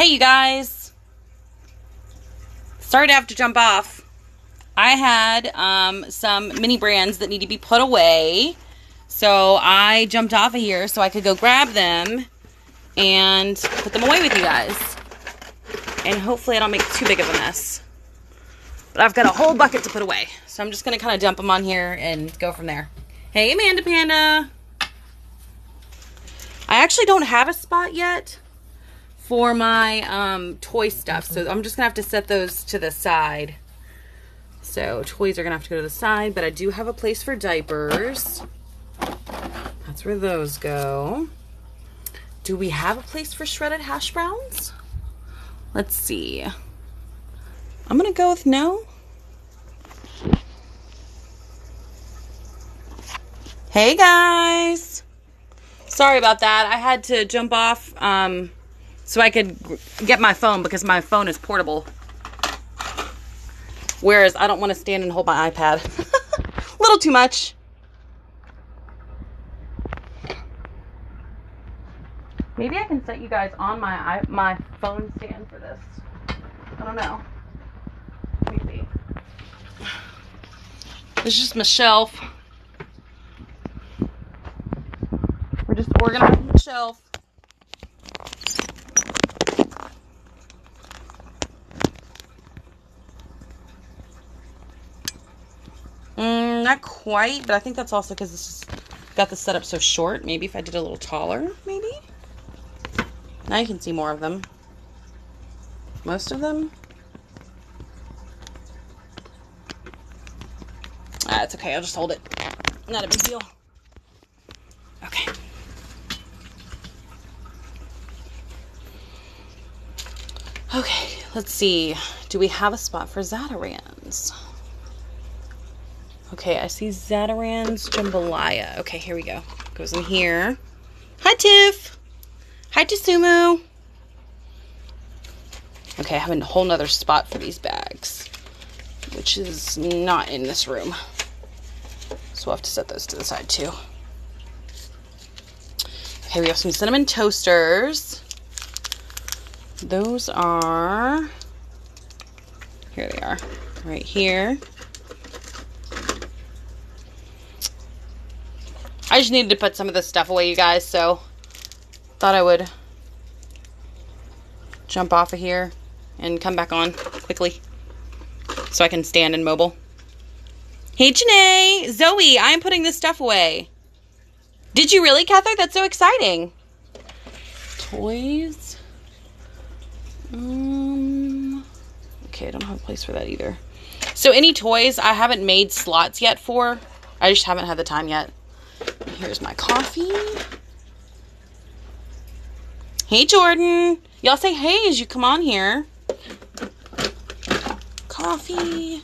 Hey, you guys. Sorry to have to jump off. I had um, some mini brands that need to be put away. So I jumped off of here so I could go grab them and put them away with you guys. And hopefully I don't make too big of a mess. But I've got a whole bucket to put away. So I'm just going to kind of dump them on here and go from there. Hey, Amanda Panda. I actually don't have a spot yet for my um, toy stuff. So I'm just going to have to set those to the side. So toys are going to have to go to the side. But I do have a place for diapers. That's where those go. Do we have a place for shredded hash browns? Let's see. I'm going to go with no. Hey guys. Sorry about that. I had to jump off um, so I could get my phone because my phone is portable. Whereas I don't want to stand and hold my iPad. A little too much. Maybe I can set you guys on my my phone stand for this. I don't know. Let me see. This is just my shelf. We're just organizing the shelf. Mm, not quite, but I think that's also because this is got the setup so short. Maybe if I did a little taller, maybe. Now you can see more of them. Most of them. Ah, it's okay. I'll just hold it. Not a big deal. Okay. Okay, let's see. Do we have a spot for Zatarain's? Okay, I see Zatarain's Jambalaya. Okay, here we go. Goes in here. Hi, Tiff. Hi, Tsumu. Okay, I have a whole nother spot for these bags, which is not in this room. So we'll have to set those to the side too. Okay, we have some cinnamon toasters. Those are, here they are, right here. I just needed to put some of this stuff away, you guys, so thought I would jump off of here and come back on quickly so I can stand and mobile. Hey, Janae! Zoe, I'm putting this stuff away. Did you really, Cather? That's so exciting. Toys. Um, okay, I don't have a place for that either. So any toys I haven't made slots yet for. I just haven't had the time yet. Here's my coffee. Hey, Jordan. Y'all say hey as you come on here. Coffee.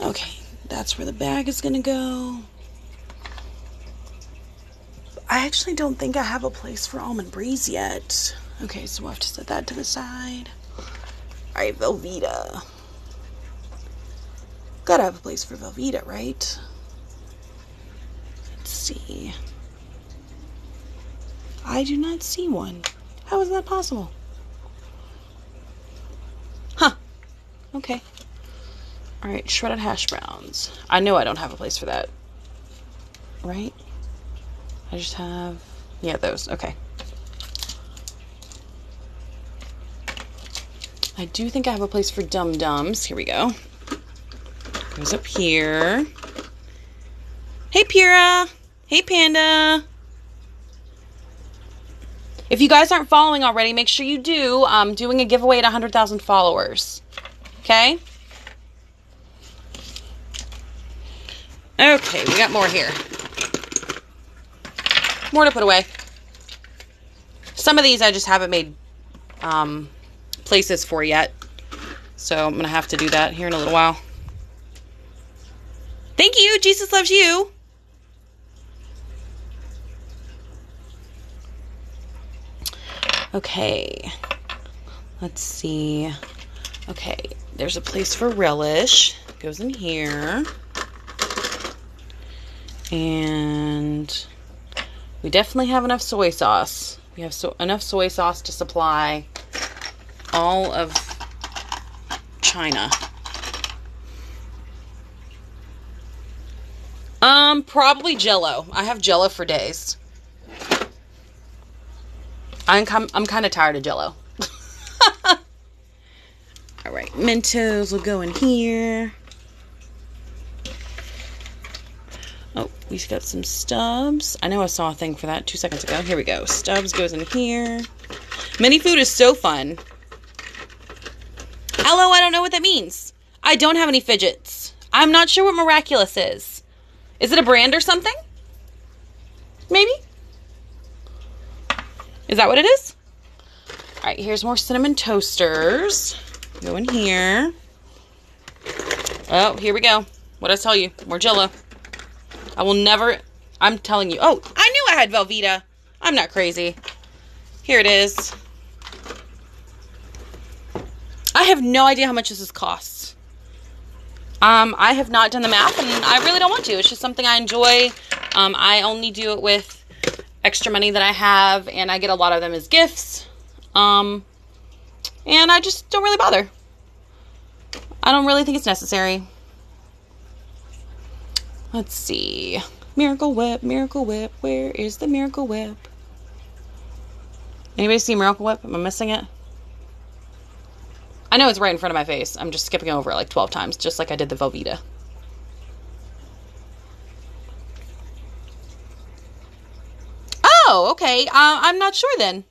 Okay, that's where the bag is going to go. I actually don't think I have a place for Almond Breeze yet. Okay, so we'll have to set that to the side. Alright, Velveeta. Gotta have a place for Velveeta, right? Let's see. I do not see one. How is that possible? Huh. Okay. Alright, shredded hash browns. I know I don't have a place for that. Right? I just have. Yeah, those. Okay. I do think I have a place for Dum Dums. Here we go. Goes up here. Hey, Pira. Hey, Panda. If you guys aren't following already, make sure you do. I'm doing a giveaway at 100,000 followers. Okay? Okay, we got more here. More to put away. Some of these I just haven't made um, places for yet. So I'm going to have to do that here in a little while. Jesus loves you. Okay. Let's see. Okay. There's a place for relish. Goes in here. And We definitely have enough soy sauce. We have so enough soy sauce to supply all of China. Um, probably Jello. I have Jello for days. I'm I'm kind of tired of Jello. All right, Mentos will go in here. Oh, we have got some Stubb's. I know I saw a thing for that two seconds ago. Here we go. Stubb's goes in here. Mini food is so fun. Hello, I don't know what that means. I don't have any fidgets. I'm not sure what miraculous is. Is it a brand or something? Maybe? Is that what it is? All right, here's more cinnamon toasters. Go in here. Oh, here we go. What I tell you? More jello. I will never, I'm telling you. Oh, I knew I had Velveeta. I'm not crazy. Here it is. I have no idea how much this costs. Um, I have not done the math and I really don't want to. It's just something I enjoy. Um, I only do it with extra money that I have and I get a lot of them as gifts. Um, and I just don't really bother. I don't really think it's necessary. Let's see. Miracle Whip, Miracle Whip. Where is the Miracle Whip? Anybody see Miracle Whip? Am I missing it? I know it's right in front of my face. I'm just skipping over it like 12 times, just like I did the Velveeta. Oh, okay. Uh, I'm not sure then.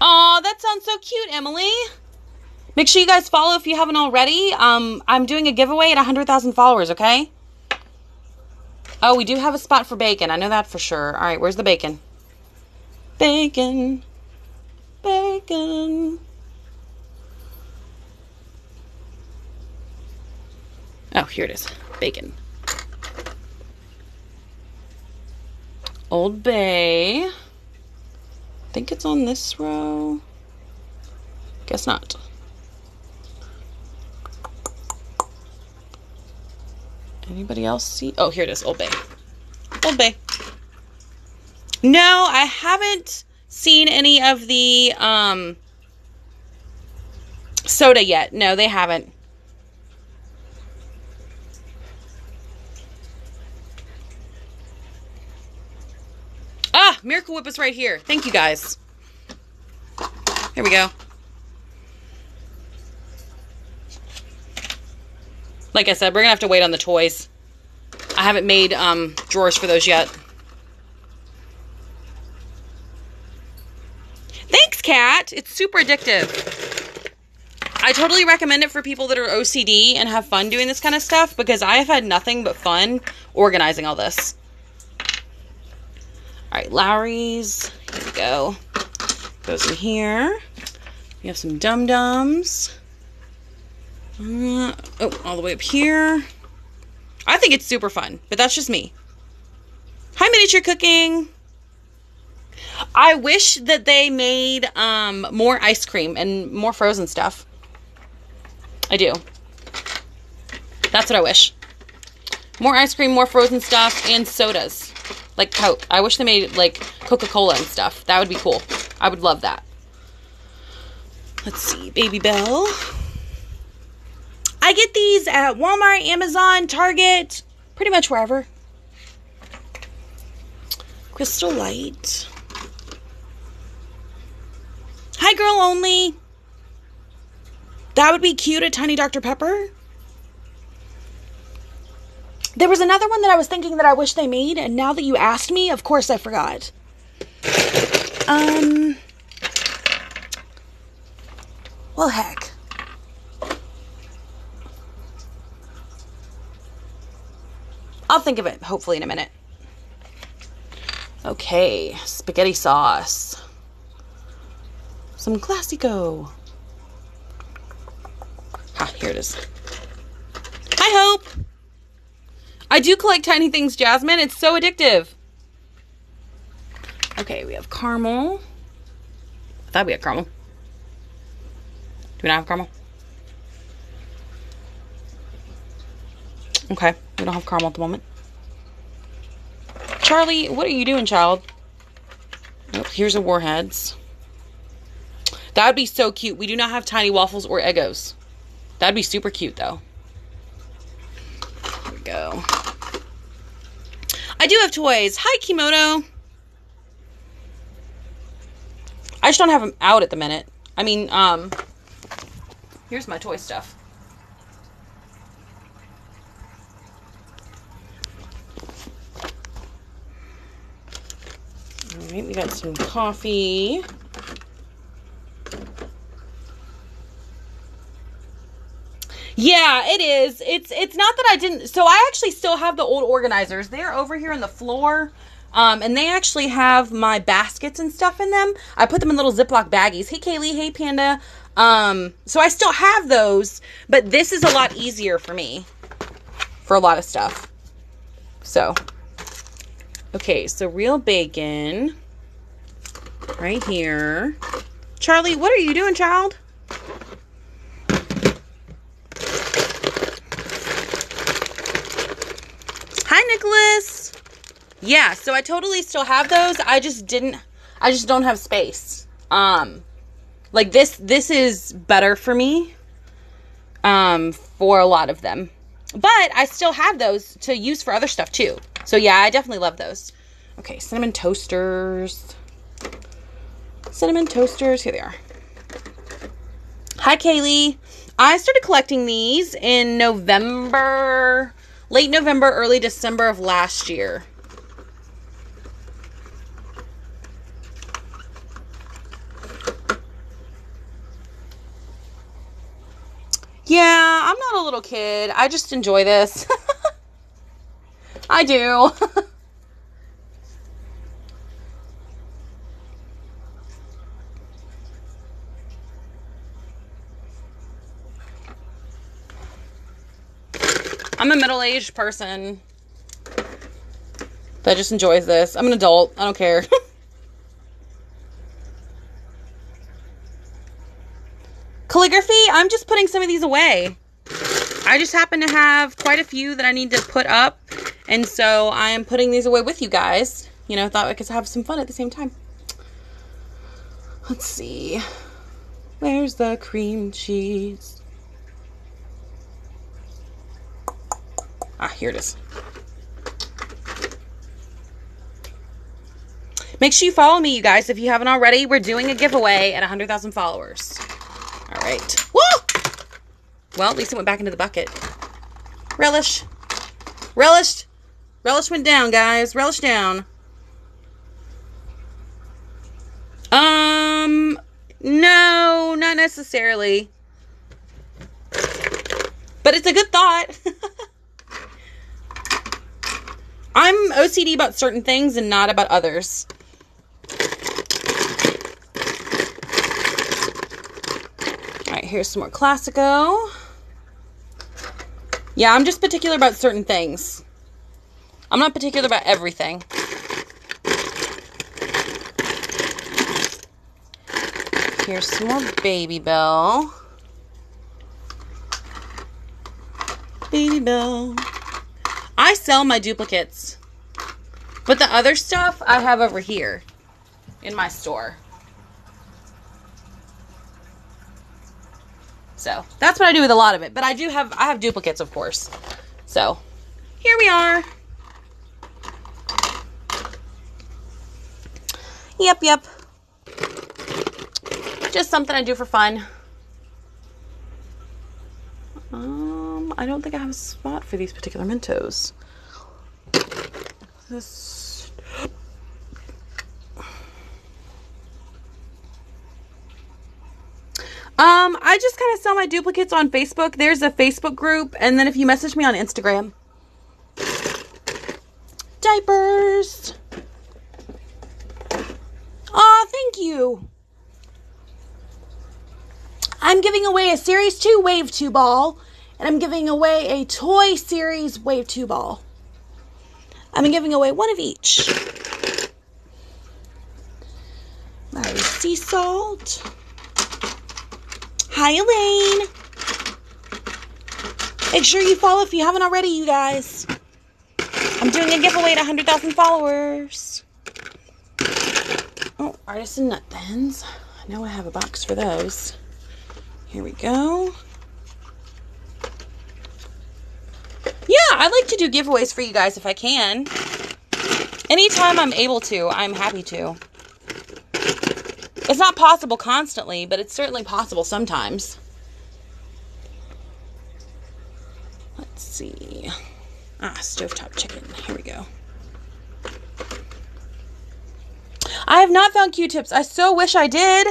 Oh, that sounds so cute, Emily. Make sure you guys follow if you haven't already. Um, I'm doing a giveaway at 100,000 followers, okay? Oh, we do have a spot for bacon. I know that for sure. All right, where's the bacon? Bacon. Bacon. Oh, here it is. Bacon. Old Bay. I think it's on this row. Guess not. Anybody else see? Oh, here it is. Old Bay. Old Bay. No, I haven't seen any of the um, soda yet. No, they haven't. Ah, Miracle Whip is right here. Thank you guys. Here we go. Like I said, we're going to have to wait on the toys. I haven't made um, drawers for those yet. Thanks, Kat. It's super addictive. I totally recommend it for people that are OCD and have fun doing this kind of stuff because I have had nothing but fun organizing all this. All right, Lawry's. Here we go. Goes in here. We have some Dum Dums. Uh, oh, all the way up here. I think it's super fun, but that's just me. Hi, miniature cooking. I wish that they made um, more ice cream and more frozen stuff. I do. That's what I wish. More ice cream, more frozen stuff, and sodas. Like Coke. I wish they made like Coca-Cola and stuff. That would be cool. I would love that. Let's see. Babybel. I get these at Walmart, Amazon, Target, pretty much wherever. Crystal Light. Hi, girl only. That would be cute at Tiny Dr. Pepper. There was another one that I was thinking that I wish they made, and now that you asked me, of course I forgot. Um. Well, heck. I'll think of it hopefully in a minute. Okay, spaghetti sauce. Some Classico. Ah, here it is. Hi, Hope. I do collect tiny things, Jasmine. It's so addictive. Okay, we have caramel. I thought we had caramel. Do we not have caramel? Okay, we don't have caramel at the moment. Charlie, what are you doing, child? Oh, here's a Warheads. That would be so cute. We do not have tiny waffles or Eggos. That'd be super cute, though. Go. I do have toys. Hi, Kimono. I just don't have them out at the minute. I mean, um, here's my toy stuff. All right, we got some coffee. Yeah, it is. It's it's not that I didn't. So I actually still have the old organizers. They're over here on the floor. Um, and they actually have my baskets and stuff in them. I put them in little Ziploc baggies. Hey, Kaylee. Hey, Panda. Um, so I still have those, but this is a lot easier for me for a lot of stuff. So, okay, so real bacon right here. Charlie, what are you doing, child? Hi, Nicholas. Yeah, so I totally still have those. I just didn't I just don't have space. Um like this this is better for me um for a lot of them. But I still have those to use for other stuff too. So yeah, I definitely love those. Okay, cinnamon toasters. Cinnamon toasters. Here they are. Hi, Kaylee. I started collecting these in November, late November, early December of last year. Yeah, I'm not a little kid. I just enjoy this. I do. I'm a middle aged person that just enjoys this. I'm an adult. I don't care. Calligraphy, I'm just putting some of these away. I just happen to have quite a few that I need to put up. And so I am putting these away with you guys. You know, I thought I could have some fun at the same time. Let's see. Where's the cream cheese? Ah, here it is. Make sure you follow me, you guys, if you haven't already. We're doing a giveaway at 100,000 followers. All right. Woo! Well, at least it went back into the bucket. Relish. Relish. Relish went down, guys. Relish down. Um, no, not necessarily. But it's a good thought. I'm OCD about certain things and not about others. All right, here's some more Classico. Yeah, I'm just particular about certain things. I'm not particular about everything. Here's some more Babybel. Baby Bell. I sell my duplicates. But the other stuff I have over here in my store. So that's what I do with a lot of it. But I do have I have duplicates, of course. So here we are. Yep, yep. Just something I do for fun. Um, I don't think I have a spot for these particular Mentos. This. Um, I just kind of sell my duplicates on Facebook. There's a Facebook group, and then if you message me on Instagram. Diapers. Aw, thank you. I'm giving away a Series 2 Wave 2 ball, and I'm giving away a Toy Series Wave 2 ball. I'm giving away one of each. My sea salt. Hi, Elaine. Make sure you follow if you haven't already, you guys. I'm doing a giveaway to 100,000 followers. Oh, artisan nut thins. I know I have a box for those. Here we go. Yeah, I like to do giveaways for you guys if I can. Anytime I'm able to, I'm happy to. It's not possible constantly, but it's certainly possible sometimes. Let's see. Ah, stovetop chicken. Here we go. I have not found Q-tips. I so wish I did.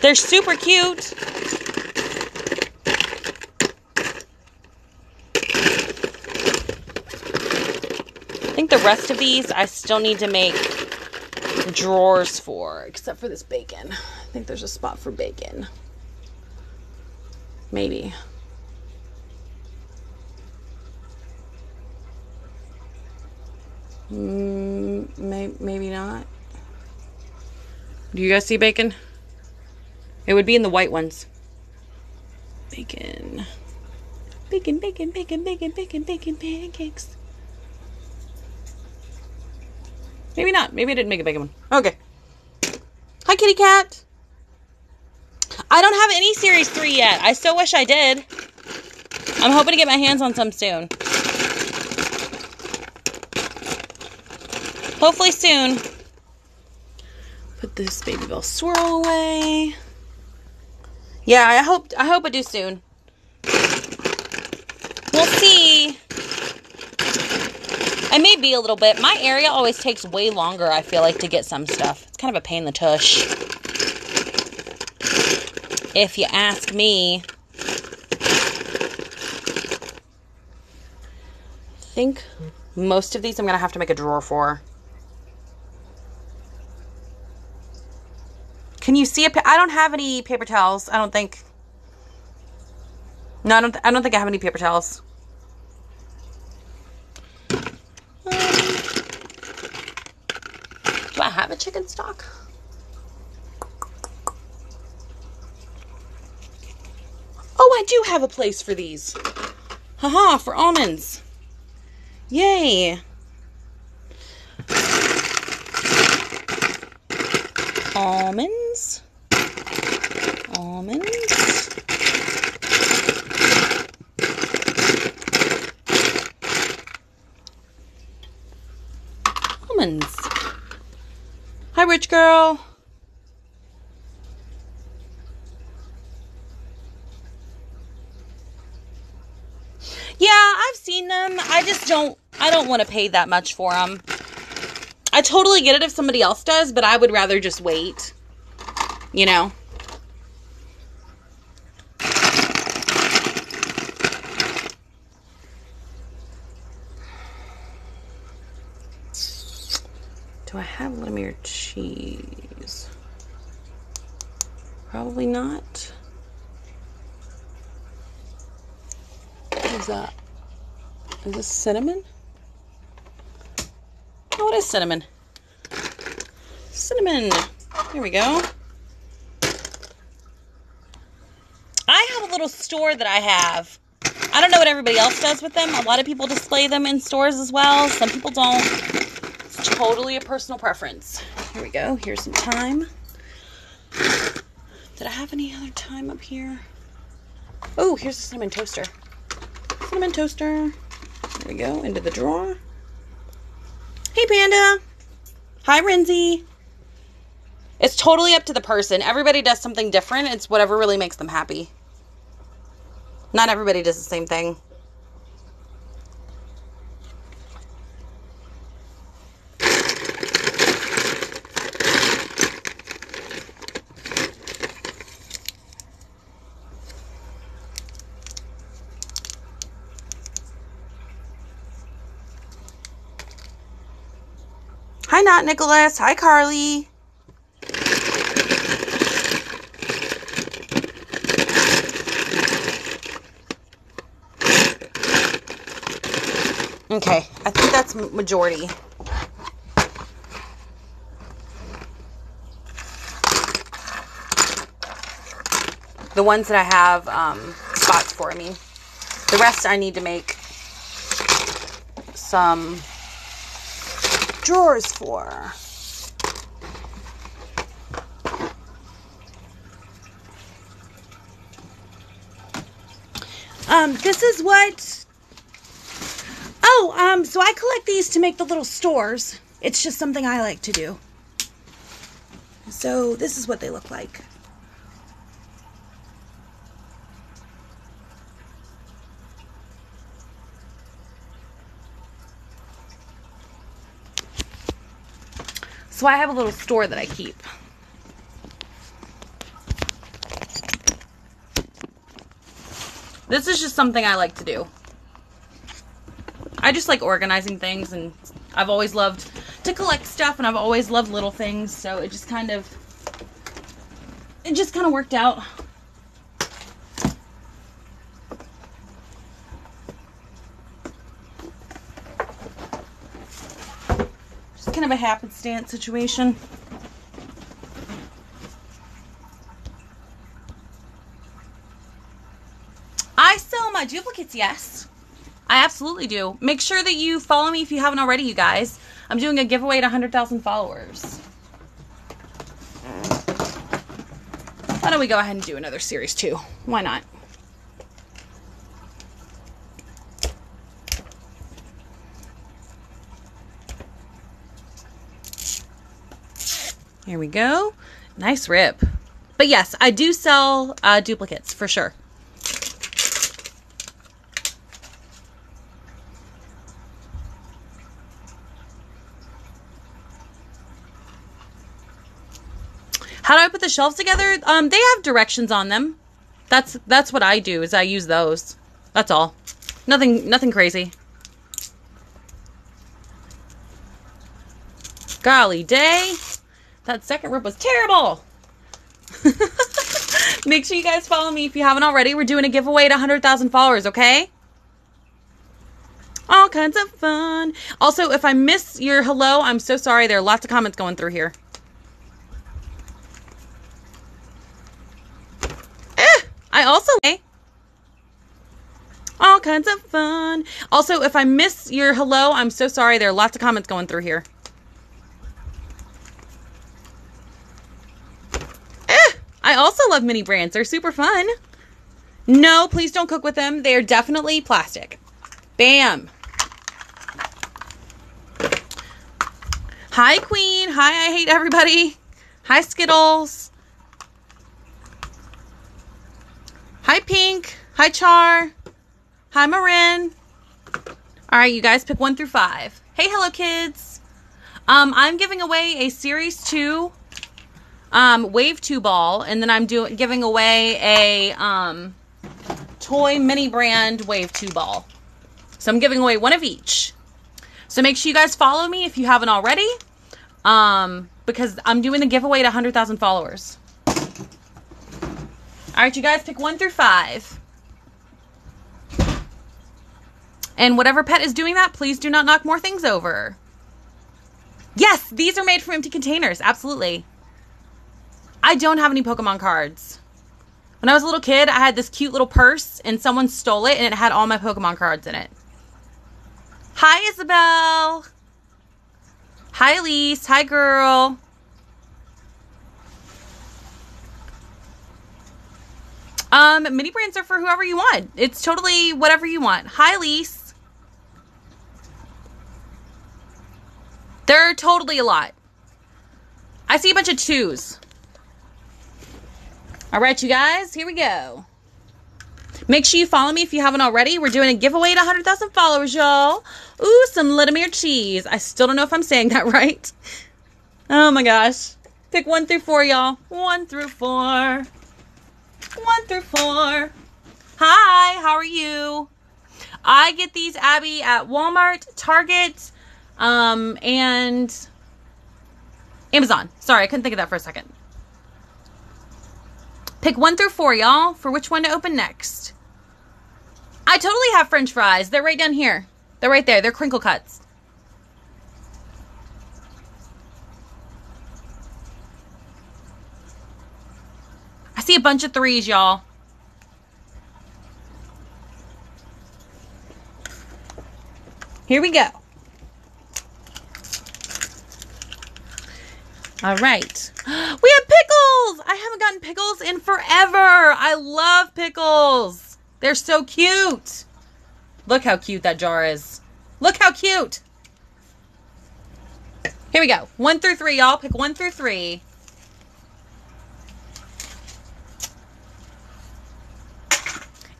They're super cute. I think the rest of these I still need to make drawers for, except for this bacon. I think there's a spot for bacon. Maybe. Mm, may, maybe not. Do you guys see bacon? It would be in the white ones. Bacon. Bacon, bacon, bacon, bacon, bacon, bacon, pancakes. Maybe not. Maybe I didn't make a bacon one. Okay. Hi, kitty cat. I don't have any Series 3 yet. I so wish I did. I'm hoping to get my hands on some soon. Hopefully soon. Put this Babybel swirl away. Yeah, I hope I hope I do soon. We'll see. I may be a little bit. My area always takes way longer, I feel like, to get some stuff. It's kind of a pain in the tush. If you ask me. I think most of these I'm going to have to make a drawer for. Can you see a? I don't have any paper towels. I don't think. No, I don't. I don't think I have any paper towels. Um, do I have a chicken stock? Oh, I do have a place for these. Haha, for almonds. Yay. Almonds. Almonds. Almonds. Hi, rich girl. Yeah, I've seen them. I just don't I don't want to pay that much for them. I totally get it if somebody else does, but I would rather just wait. You know? Do I have Lemire cheese? Probably not. What is that? Is this cinnamon? Oh, it is cinnamon. Cinnamon. Here we go. I have a little store that I have. I don't know what everybody else does with them. A lot of people display them in stores as well. Some people don't. It's totally a personal preference. Here we go. Here's some thyme. Did I have any other thyme up here? Oh, here's a cinnamon toaster. Cinnamon toaster. We go. Into the drawer. Hey, Panda. Hi, Renzi. It's totally up to the person. Everybody does something different. It's whatever really makes them happy. Not everybody does the same thing. Hi, Not Nicholas. Hi, Carly. Okay, I think that's majority. The ones that I have um, spots for me. The rest I need to make some drawers for. Um, this is what. Oh, um, so I collect these to make the little stores. It's just something I like to do. So this is what they look like. So I have a little store that I keep. This is just something I like to do. I just like organizing things and I've always loved to collect stuff and I've always loved little things, so it just kind of it just kind of worked out. Of a happenstance situation. I sell my duplicates, yes. I absolutely do. Make sure that you follow me if you haven't already, you guys. I'm doing a giveaway to 100,000 followers. Why don't we go ahead and do another series too? Why not? Here we go. Nice rip. But yes, I do sell uh, duplicates for sure. How do I put the shelves together? Um, they have directions on them. That's that's what I do. Is I use those. That's all. Nothing nothing crazy. Golly day. That second rip was terrible. Make sure you guys follow me if you haven't already. We're doing a giveaway to 100,000 followers, okay? All kinds of fun. Also, if I miss your hello, I'm so sorry. There are lots of comments going through here. Eh, I also all kinds of fun. Also, if I miss your hello, I'm so sorry. There are lots of comments going through here. Eh, I also love mini brands. They're super fun. No, please don't cook with them. They are definitely plastic. Bam. Hi, Queen. Hi, I hate everybody. Hi, Skittles. Hi, Pink. Hi, Char. Hi, Marin. All right, you guys pick one through five. Hey, hello, kids. Um, I'm giving away a Series 2 um, Wave 2 ball, and then I'm doing giving away a um, toy mini brand Wave 2 ball. So I'm giving away one of each. So make sure you guys follow me if you haven't already, um, because I'm doing the giveaway to 100,000 followers. All right, you guys pick one through five. And whatever pet is doing that, please do not knock more things over. Yes, these are made from empty containers. Absolutely. I don't have any Pokemon cards. When I was a little kid, I had this cute little purse and someone stole it and it had all my Pokemon cards in it. Hi, Isabel. Hi, Elise. Hi, girl. Um, mini brands are for whoever you want. It's totally whatever you want. Hi, Elise. They're totally a lot. I see a bunch of twos. All right, you guys, here we go. Make sure you follow me if you haven't already. We're doing a giveaway to 100,000 followers, y'all. Ooh, some Litomere cheese. I still don't know if I'm saying that right. Oh my gosh. Pick one through four, y'all. One through four. One through four. Hi, how are you? I get these, Abby, at Walmart, Target, um, and Amazon. Sorry, I couldn't think of that for a second. Pick one through four, y'all, for which one to open next. I totally have french fries. They're right down here. They're right there. They're crinkle cuts. I see a bunch of threes, y'all. Here we go. All right. We have pickles. I haven't gotten pickles in forever. I love pickles. They're so cute. Look how cute that jar is. Look how cute. Here we go. One through three, y'all. Pick one through three.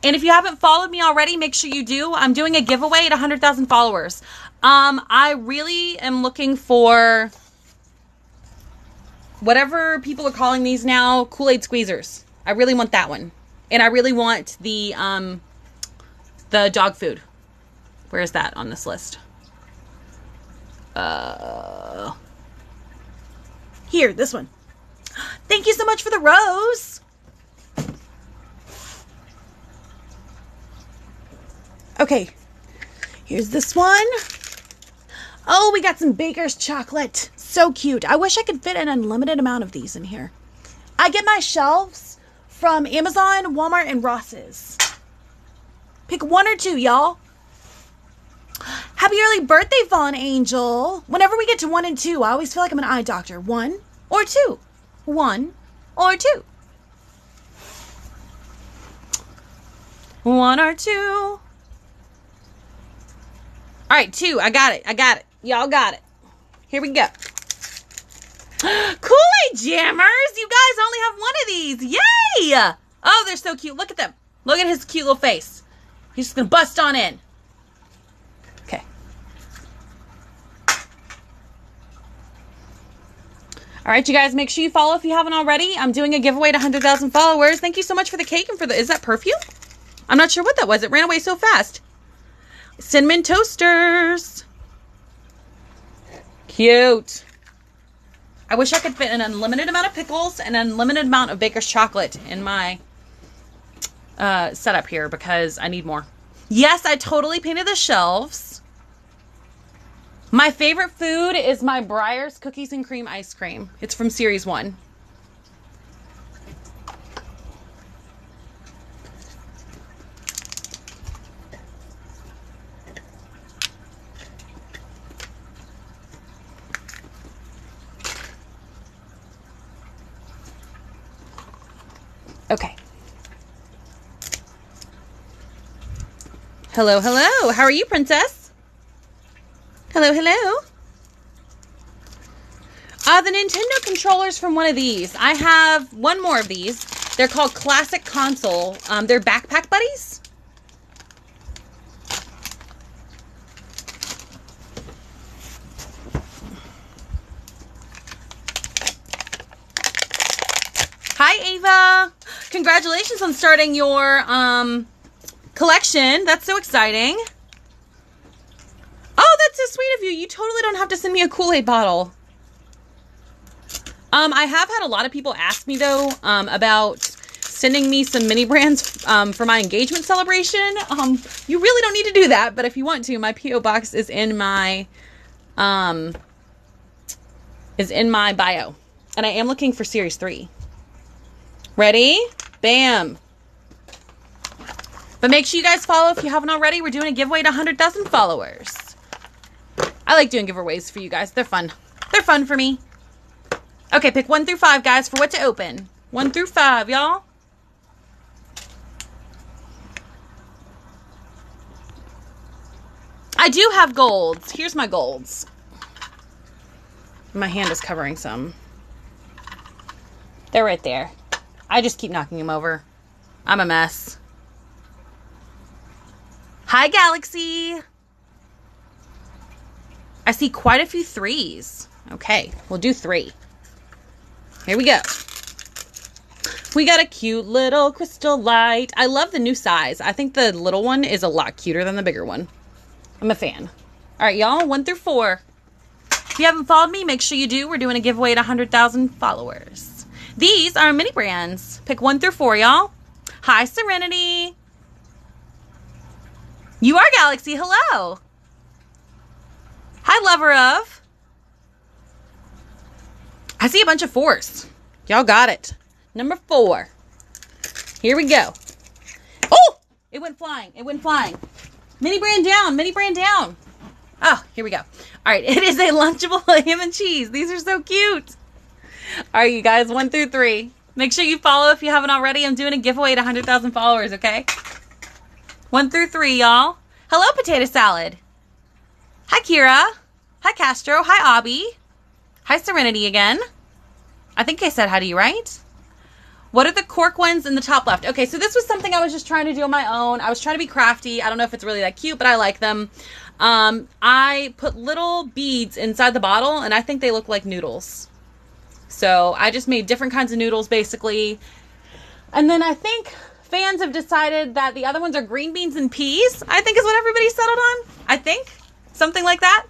And if you haven't followed me already, make sure you do. I'm doing a giveaway at 100,000 followers. Um, I really am looking for whatever people are calling these now, Kool-Aid squeezers. I really want that one. And I really want the um the dog food. Where is that on this list? Uh Here, this one. Thank you so much for the rose. Okay, here's this one. Oh, we got some Baker's chocolate. So cute. I wish I could fit an unlimited amount of these in here. I get my shelves from Amazon, Walmart, and Ross's. Pick one or two, y'all. Happy early birthday, Fallen Angel. Whenever we get to one and two, I always feel like I'm an eye doctor. One or two. One or two. One or two. All right, two. I got it. I got it. Y'all got it. Here we go. Kool-Aid Jammers! You guys only have one of these. Yay! Oh, they're so cute. Look at them. Look at his cute little face. He's just gonna bust on in. Okay. All right, you guys, make sure you follow if you haven't already. I'm doing a giveaway to 100,000 followers. Thank you so much for the cake and for the. Is that perfume? I'm not sure what that was. It ran away so fast. Cinnamon toasters. Cute. I wish I could fit an unlimited amount of pickles and an unlimited amount of baker's chocolate in my uh, setup here because I need more. Yes, I totally painted the shelves. My favorite food is my Breyers cookies and cream ice cream. It's from series one. Okay. Hello, hello. How are you, princess? Hello, hello. Uh, the Nintendo controllers from one of these. I have one more of these. They're called Classic Console. Um, they're backpack buddies. Hi, Ava. Congratulations on starting your um, collection. That's so exciting. Oh, that's so sweet of you. You totally don't have to send me a Kool-Aid bottle. Um, I have had a lot of people ask me though um, about sending me some mini brands um, for my engagement celebration. Um, you really don't need to do that, but if you want to, my PO box is in my um is in my bio, and I am looking for series three. Ready? Bam. But make sure you guys follow if you haven't already. We're doing a giveaway to 100,000 followers. I like doing giveaways for you guys. They're fun. They're fun for me. Okay, pick one through five, guys, for what to open. One through five, y'all. I do have golds. Here's my golds. My hand is covering some. They're right there. I just keep knocking them over. I'm a mess. Hi, Galaxy. I see quite a few threes. Okay, we'll do three. Here we go. We got a cute little crystal light. I love the new size. I think the little one is a lot cuter than the bigger one. I'm a fan. All right, y'all, one through four. If you haven't followed me, make sure you do. We're doing a giveaway to 100,000 followers. These are mini brands. Pick one through four, y'all. Hi, Serenity. You are Galaxy. Hello. Hi, lover of. I see a bunch of fours. Y'all got it. Number four. Here we go. Oh! It went flying. It went flying. Mini brand down. Mini brand down. Oh, here we go. All right, it is a Lunchable ham and cheese. These are so cute. All right, you guys, one through three. Make sure you follow if you haven't already. I'm doing a giveaway to 100,000 followers, okay? One through three, y'all. Hello, potato salad. Hi, Kira. Hi, Castro. Hi, Abby. Hi, Serenity again. I think I said hi to you, right? What are the cork ones in the top left? Okay, so this was something I was just trying to do on my own. I was trying to be crafty. I don't know if it's really that cute, but I like them. Um, I put little beads inside the bottle, and I think they look like noodles. So I just made different kinds of noodles, basically. And then I think fans have decided that the other ones are green beans and peas, I think is what everybody settled on. I think. Something like that.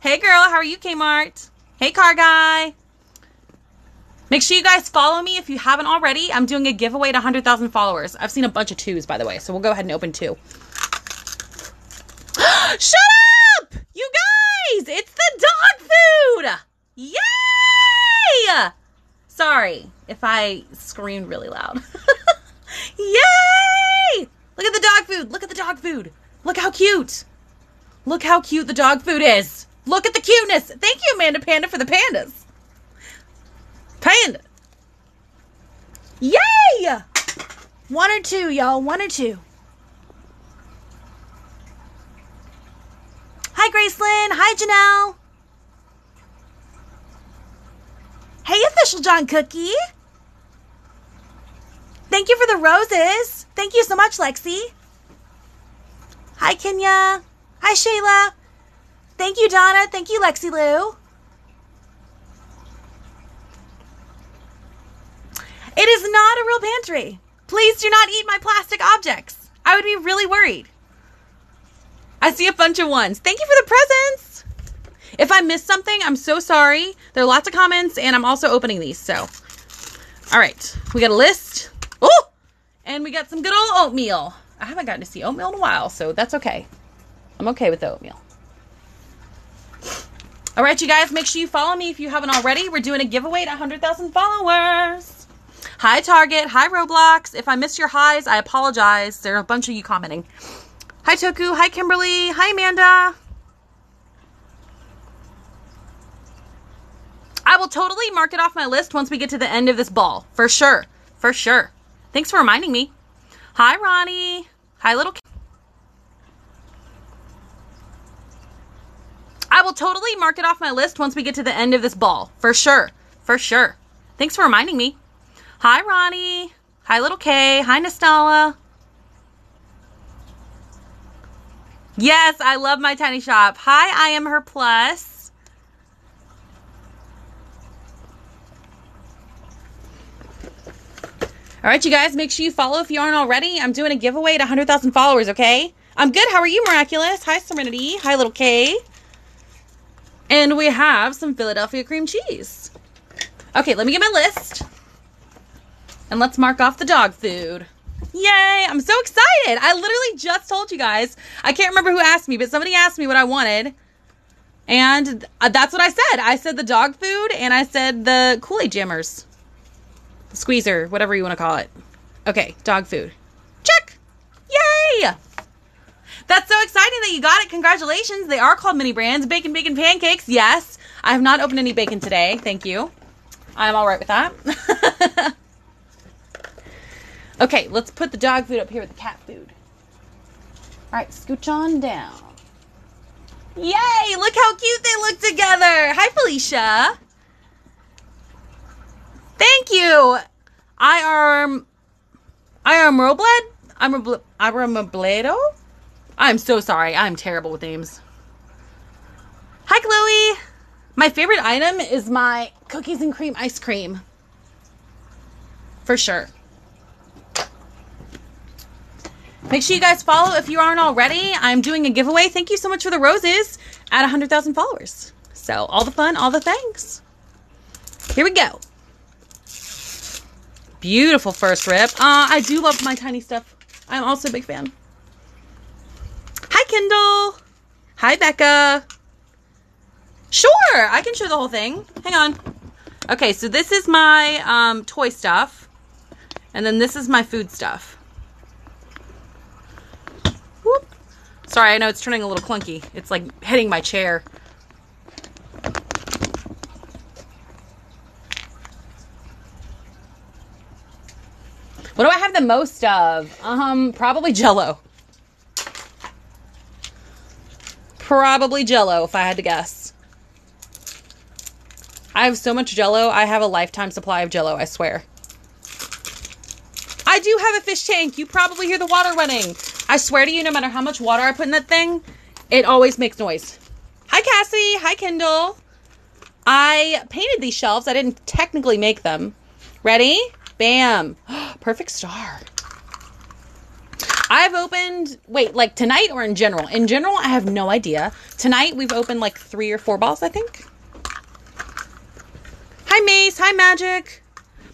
Hey, girl, how are you, Kmart? Hey, car guy. Make sure you guys follow me if you haven't already. I'm doing a giveaway to 100,000 followers. I've seen a bunch of twos, by the way, so we'll go ahead and open two. Shut up! You guys! It's the dog food! Yay! Sorry if I screamed really loud. Yay! Look at the dog food. Look at the dog food. Look how cute. Look how cute the dog food is. Look at the cuteness. Thank you, Amanda Panda, for the pandas. Panda. Yay! One or two, y'all. One or two. Hi, Gracelyn. Hi, Janelle. Hey, official John Cookie. Thank you for the roses. Thank you so much, Lexi. Hi, Kenya. Hi, Shayla. Thank you, Donna. Thank you, Lexi Lou. It is not a real pantry. Please do not eat my plastic objects. I would be really worried. I see a bunch of ones. Thank you for the presents. If I missed something, I'm so sorry. There are lots of comments, and I'm also opening these. So, all right, we got a list. Oh, and we got some good old oatmeal. I haven't gotten to see oatmeal in a while, so that's okay. I'm okay with the oatmeal. All right, you guys, make sure you follow me if you haven't already. We're doing a giveaway to 100,000 followers. Hi, Target. Hi, Roblox. If I missed your highs, I apologize. There are a bunch of you commenting. Hi, Toku. Hi, Kimberly. Hi, Amanda. I will totally mark it off my list once we get to the end of this ball. For sure. For sure. Thanks for reminding me. Hi, Ronnie. Hi, little. I will totally mark it off my list once we get to the end of this ball. For sure. For sure. Thanks for reminding me. Hi, Ronnie. Hi, little K. Hi, Nastala. Yes, I love my tiny shop. Hi, I am her plus. All right, you guys, make sure you follow if you aren't already. I'm doing a giveaway to 100,000 followers, okay? I'm good. How are you, Miraculous? Hi, Serenity. Hi, little K. And we have some Philadelphia cream cheese. Okay, let me get my list. And let's mark off the dog food. Yay! I'm so excited. I literally just told you guys. I can't remember who asked me, but somebody asked me what I wanted. And uh, that's what I said. I said the dog food and I said the Kool Aid jammers. Squeezer, whatever you want to call it. Okay, dog food. Check! Yay! That's so exciting that you got it. Congratulations. They are called mini brands. Bacon, bacon, pancakes. Yes. I have not opened any bacon today. Thank you. I'm all right with that. okay, let's put the dog food up here with the cat food. All right, scooch on down. Yay! Look how cute they look together. Hi, Felicia. Thank you. I am. I am Robled. I'm a. I'm a Bledo. I'm so sorry. I'm terrible with names. Hi, Chloe. My favorite item is my cookies and cream ice cream. For sure. Make sure you guys follow if you aren't already. I'm doing a giveaway. Thank you so much for the roses at 100,000 followers. So, all the fun, all the thanks. Here we go. Beautiful first rip. Uh, I do love my tiny stuff. I'm also a big fan. Hi, Kendall. Hi, Becca. Sure, I can show the whole thing. Hang on. Okay, so this is my um, toy stuff. And then this is my food stuff. Whoop. Sorry, I know it's turning a little clunky. It's like hitting my chair. What do I have the most of? Um, probably Jello. Probably Jello, if I had to guess. I have so much Jello. I have a lifetime supply of Jello. I swear. I do have a fish tank. You probably hear the water running. I swear to you, no matter how much water I put in that thing, it always makes noise. Hi, Cassie. Hi, Kendall. I painted these shelves. I didn't technically make them. Ready? Bam. Perfect star. I've opened, wait, like tonight or in general? In general, I have no idea. Tonight, we've opened like three or four balls, I think. Hi, Mace. Hi, Magic.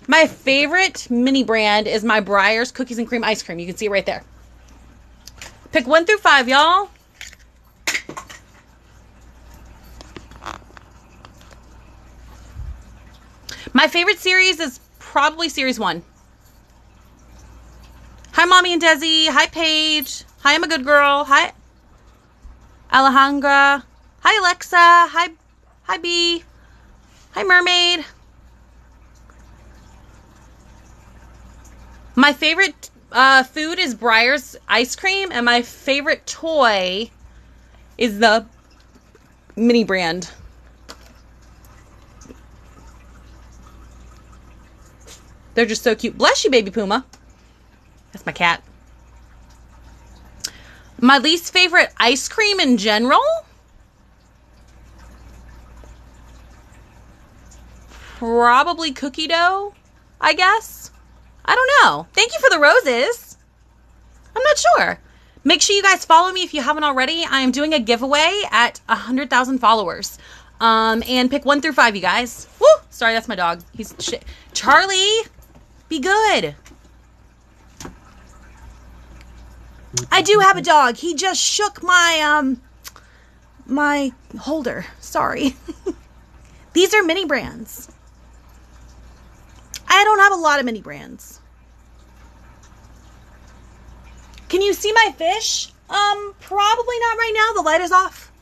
My favorite mini brand is my Breyers Cookies and Cream Ice Cream. You can see it right there. Pick one through five, y'all. My favorite series is probably series one. Hi, Mommy and Desi. Hi, Paige. Hi, I'm a good girl. Hi, Alejandra. Hi, Alexa. Hi, hi, B. Hi, Mermaid. My favorite uh, food is Breyers ice cream, and my favorite toy is the mini brand. They're just so cute. Bless you, baby Puma. That's my cat. My least favorite ice cream in general? Probably cookie dough, I guess. I don't know. Thank you for the roses. I'm not sure. Make sure you guys follow me if you haven't already. I am doing a giveaway at 100,000 followers. Um, and pick one through five, you guys. Woo! Sorry, that's my dog. He's sh- Charlie. Be good. I do have a dog. He just shook my um my holder. Sorry. These are mini brands. I don't have a lot of mini brands. Can you see my fish? Um, probably not right now. The light is off.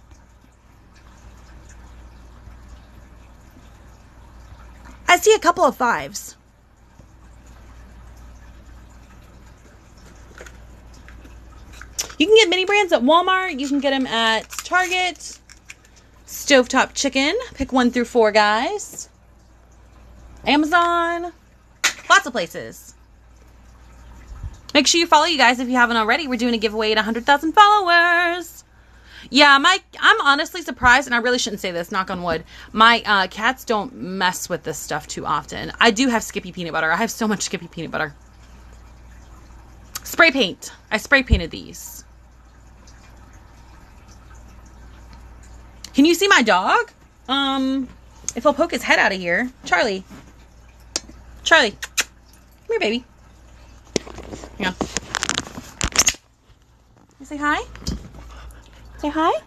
I see a couple of fives. You can get mini brands at Walmart. You can get them at Target. Stovetop Chicken. Pick one through four, guys. Amazon. Lots of places. Make sure you follow you guys if you haven't already. We're doing a giveaway at 100,000 followers. Yeah, my I'm honestly surprised, and I really shouldn't say this. Knock on wood. My uh, cats don't mess with this stuff too often. I do have Skippy peanut butter. I have so much Skippy peanut butter. Spray paint. I spray painted these. Can you see my dog? Um, if he'll poke his head out of here, Charlie. Charlie, come here, baby. Yeah. You say hi. Say hi.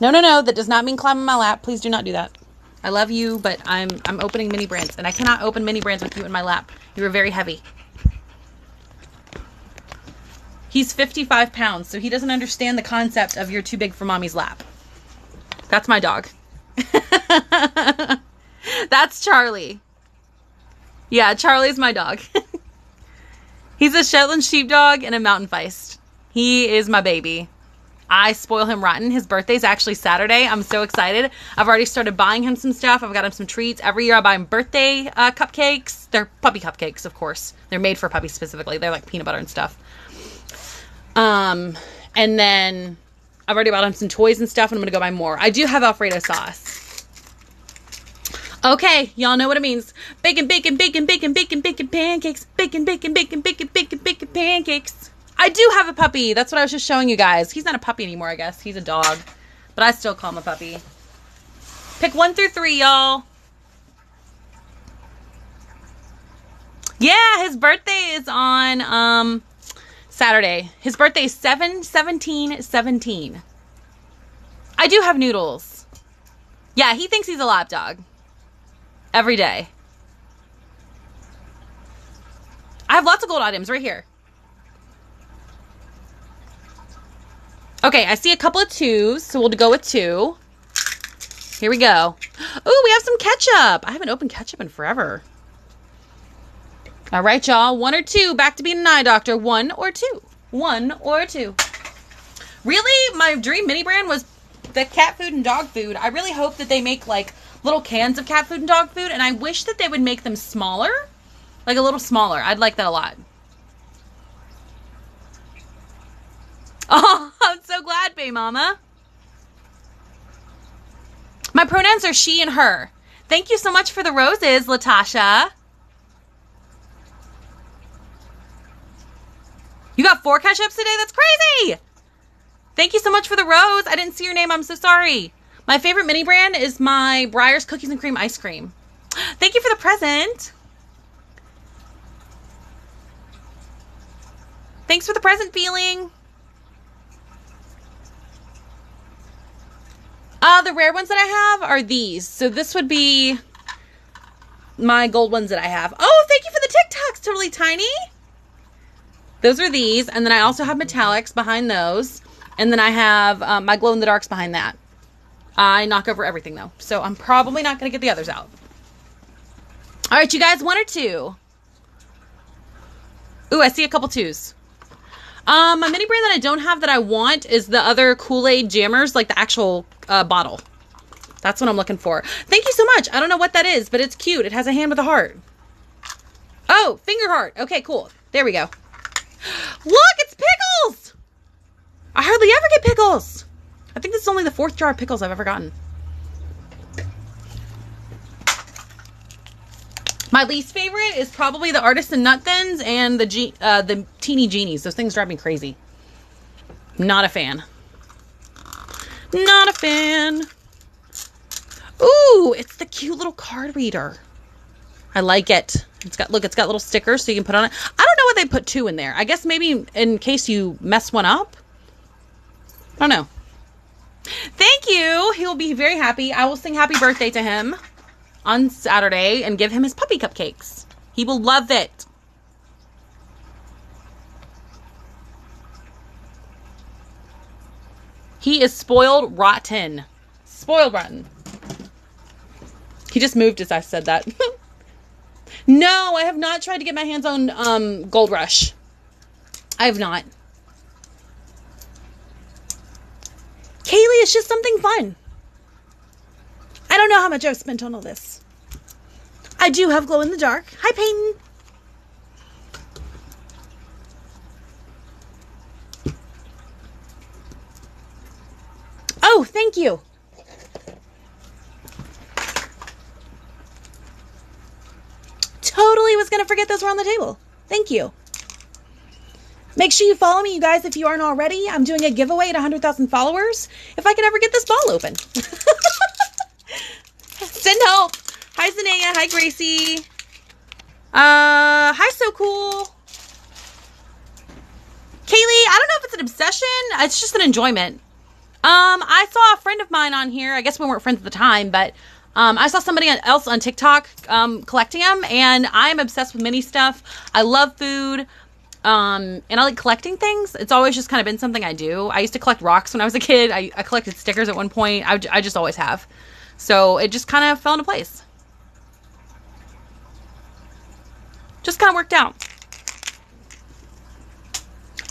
No, no, no. That does not mean climb on my lap. Please do not do that. I love you, but I'm I'm opening mini brands, and I cannot open mini brands with you in my lap. You are very heavy. He's 55 pounds, so he doesn't understand the concept of you're too big for mommy's lap. That's my dog. That's Charlie. Yeah, Charlie's my dog. He's a Shetland sheepdog and a mountain feist. He is my baby. I spoil him rotten. His birthday's actually Saturday. I'm so excited. I've already started buying him some stuff. I've got him some treats. Every year I buy him birthday uh, cupcakes. They're puppy cupcakes, of course. They're made for puppies specifically. They're like peanut butter and stuff. Um, and then I've already bought him some toys and stuff, and I'm gonna go buy more. I do have Alfredo sauce. Okay, y'all know what it means. Bacon, bacon, bacon, bacon, bacon, bacon, pancakes. Bacon, bacon, bacon, bacon, bacon, bacon, pancakes. I do have a puppy. That's what I was just showing you guys. He's not a puppy anymore, I guess. He's a dog. But I still call him a puppy. Pick one through three, y'all. Yeah, his birthday is on um Saturday. His birthday is 7 17 17. I do have noodles. Yeah, he thinks he's a lap dog. Every day. I have lots of gold items right here. Okay, I see a couple of twos, so we'll go with two. Here we go. Oh, we have some ketchup. I haven't opened ketchup in forever. All right, y'all. One or two. Back to being an eye doctor. One or two. One or two. Really, my dream mini brand was the cat food and dog food. I really hope that they make like little cans of cat food and dog food, and I wish that they would make them smaller, like a little smaller. I'd like that a lot. Oh, I'm so glad, Bay Mama. My pronouns are she and her. Thank you so much for the roses, Latasha. You got four ketchups today? That's crazy! Thank you so much for the rose. I didn't see your name. I'm so sorry. My favorite mini brand is my Breyers Cookies and Cream Ice Cream. Thank you for the present. Thanks for the present feeling. Uh, the rare ones that I have are these. So this would be my gold ones that I have. Oh, thank you for the TikToks, Totally Tiny. Those are these. And then I also have metallics behind those. And then I have um, my glow in the darks behind that. I knock over everything though. So I'm probably not going to get the others out. All right, you guys, one or two? Ooh, I see a couple twos. Um, a mini brand that I don't have that I want is the other Kool-Aid jammers, like the actual uh, bottle. That's what I'm looking for. Thank you so much. I don't know what that is, but it's cute. It has a hand with a heart. Oh, finger heart. Okay, cool. There we go. Look, it's pickles. I hardly ever get pickles. I think this is only the fourth jar of pickles I've ever gotten. My least favorite is probably the artisan nut thins and the uh, the teeny genies. Those things drive me crazy. Not a fan. Not a fan. Ooh, it's the cute little card reader. I like it. It's got look, it's got little stickers so you can put on it. They put two in there. I guess maybe in case you mess one up. I don't know. Thank you. He will be very happy. I will sing happy birthday to him on Saturday and give him his puppy cupcakes. He will love it. He is spoiled rotten. Spoiled rotten. He just moved as I said that. no, I have not tried to get my hands on um, Gold Rush. I have not. Kaylee, it's just something fun. I don't know how much I've spent on all this. I do have glow in the dark. Hi, Peyton. Oh, thank you. Totally was going to forget those were on the table. Thank you. Make sure you follow me, you guys, if you aren't already. I'm doing a giveaway at 100,000 followers. If I can ever get this ball open. Send help. Hi, Zanaya. Hi, Gracie. Uh, hi, So Cool. Kaylee, I don't know if it's an obsession. It's just an enjoyment. Um, I saw a friend of mine on here. I guess we weren't friends at the time, but um, I saw somebody else on TikTok um, collecting them, and I'm obsessed with mini stuff. I love food. Um, and I like collecting things. It's always just kind of been something I do. I used to collect rocks when I was a kid. I, I collected stickers at one point. I, I just always have. So it just kind of fell into place. Just kind of worked out.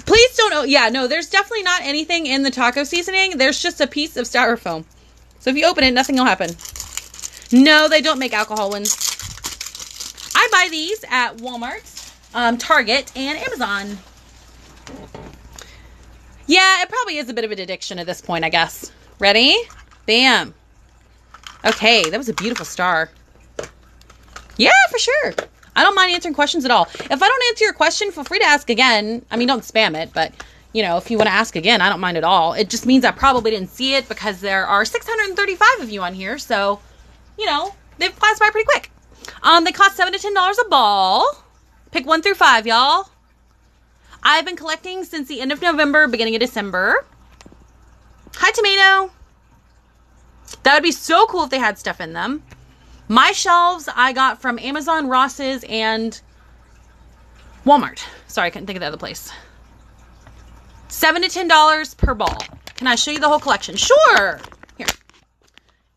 Please don't. Oh, yeah, no, there's definitely not anything in the taco seasoning. There's just a piece of styrofoam. So if you open it, nothing will happen. No, they don't make alcohol ones. I buy these at Walmart um, Target, and Amazon. Yeah, it probably is a bit of an addiction at this point, I guess. Ready? Bam. Okay, that was a beautiful star. Yeah, for sure. I don't mind answering questions at all. If I don't answer your question, feel free to ask again. I mean, don't spam it, but you know, if you want to ask again, I don't mind at all. It just means I probably didn't see it because there are 635 of you on here, so you know, they've passed by pretty quick. Um, they cost seven to ten dollars a ball. Pick one through five, y'all. I've been collecting since the end of November, beginning of December. Hi, tomato. That would be so cool if they had stuff in them. My shelves I got from Amazon, Ross's, and Walmart. Sorry, I couldn't think of the other place. Seven to ten dollars per ball. Can I show you the whole collection? Sure.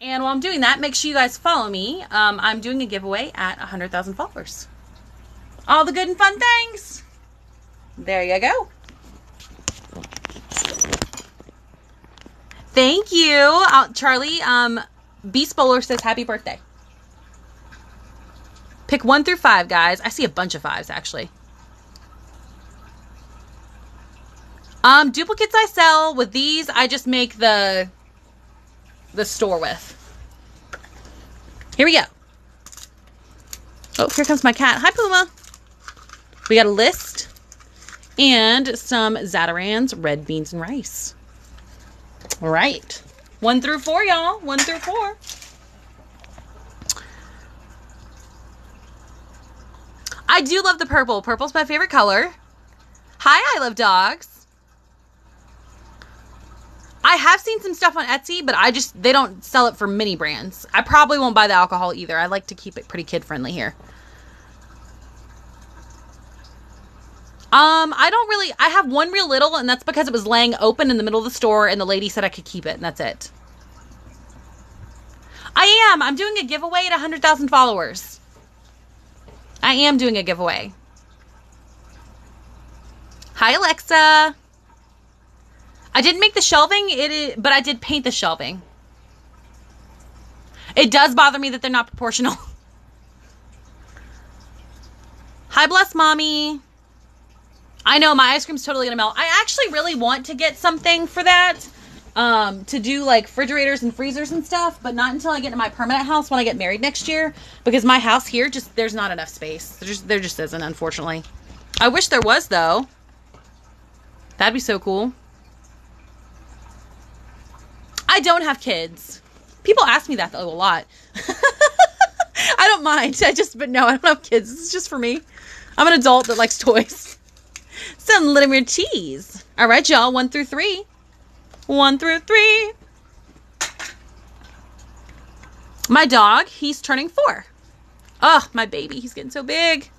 And while I'm doing that, make sure you guys follow me. Um, I'm doing a giveaway at 100,000 followers. All the good and fun things. There you go. Thank you. Uh, Charlie, um, Beast Bowler says happy birthday. Pick one through five, guys. I see a bunch of fives, actually. Um, duplicates I sell. With these, I just make the the store with. Here we go. Oh, here comes my cat. Hi, Puma. We got a list and some Zatarain's, red beans and rice. All right. One through four, y'all. One through four. I do love the purple. Purple's my favorite color. Hi, I love dogs. I have seen some stuff on Etsy, but I just they don't sell it for mini brands. I probably won't buy the alcohol either. I like to keep it pretty kid friendly here. Um, I don't really I have one real little and that's because it was laying open in the middle of the store and the lady said I could keep it and that's it. I am. I'm doing a giveaway at 100,000 followers. I am doing a giveaway. Hi Alexa. I didn't make the shelving, it is, but I did paint the shelving. It does bother me that they're not proportional. Hi, bless mommy. I know my ice cream's totally gonna melt. I actually really want to get something for that. Um, to do like refrigerators and freezers and stuff, but not until I get to my permanent house when I get married next year. Because my house here just there's not enough space. There just there just isn't, unfortunately. I wish there was though. That'd be so cool. I don't have kids. People ask me that though a lot. I don't mind. I just, but no, I don't have kids. This is just for me. I'm an adult that likes toys. Some little more cheese. All right, y'all. One through three. One through three. My dog, he's turning four. Oh, my baby, he's getting so big.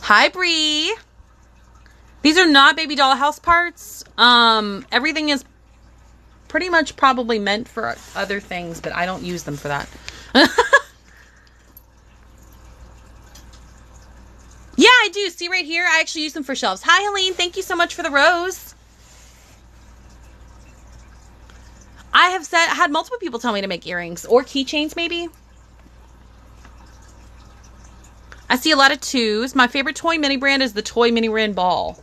Hi, Bree. These are not baby doll house parts. Um, everything is pretty much probably meant for other things, but I don't use them for that. yeah, I do. See right here, I actually use them for shelves. Hi, Helene. Thank you so much for the rose. I have said had multiple people tell me to make earrings or keychains, maybe. I see a lot of twos. My favorite toy mini brand is the Toy Mini Brand Ball.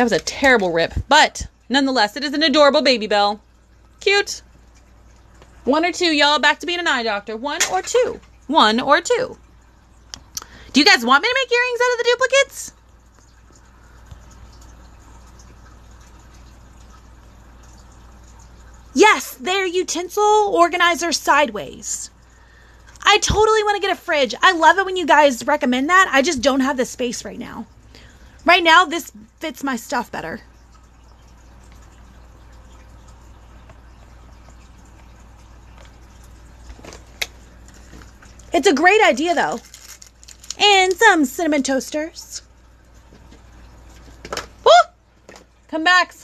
That was a terrible rip, but nonetheless, it is an adorable Babybel. Cute. One or two, y'all. Back to being an eye doctor. One or two. One or two. Do you guys want me to make earrings out of the duplicates? Yes, they're utensil organizer sideways. I totally want to get a fridge. I love it when you guys recommend that. I just don't have the space right now. Right now, this fits my stuff better. It's a great idea, though. And some cinnamon toasters. Woo! Come back.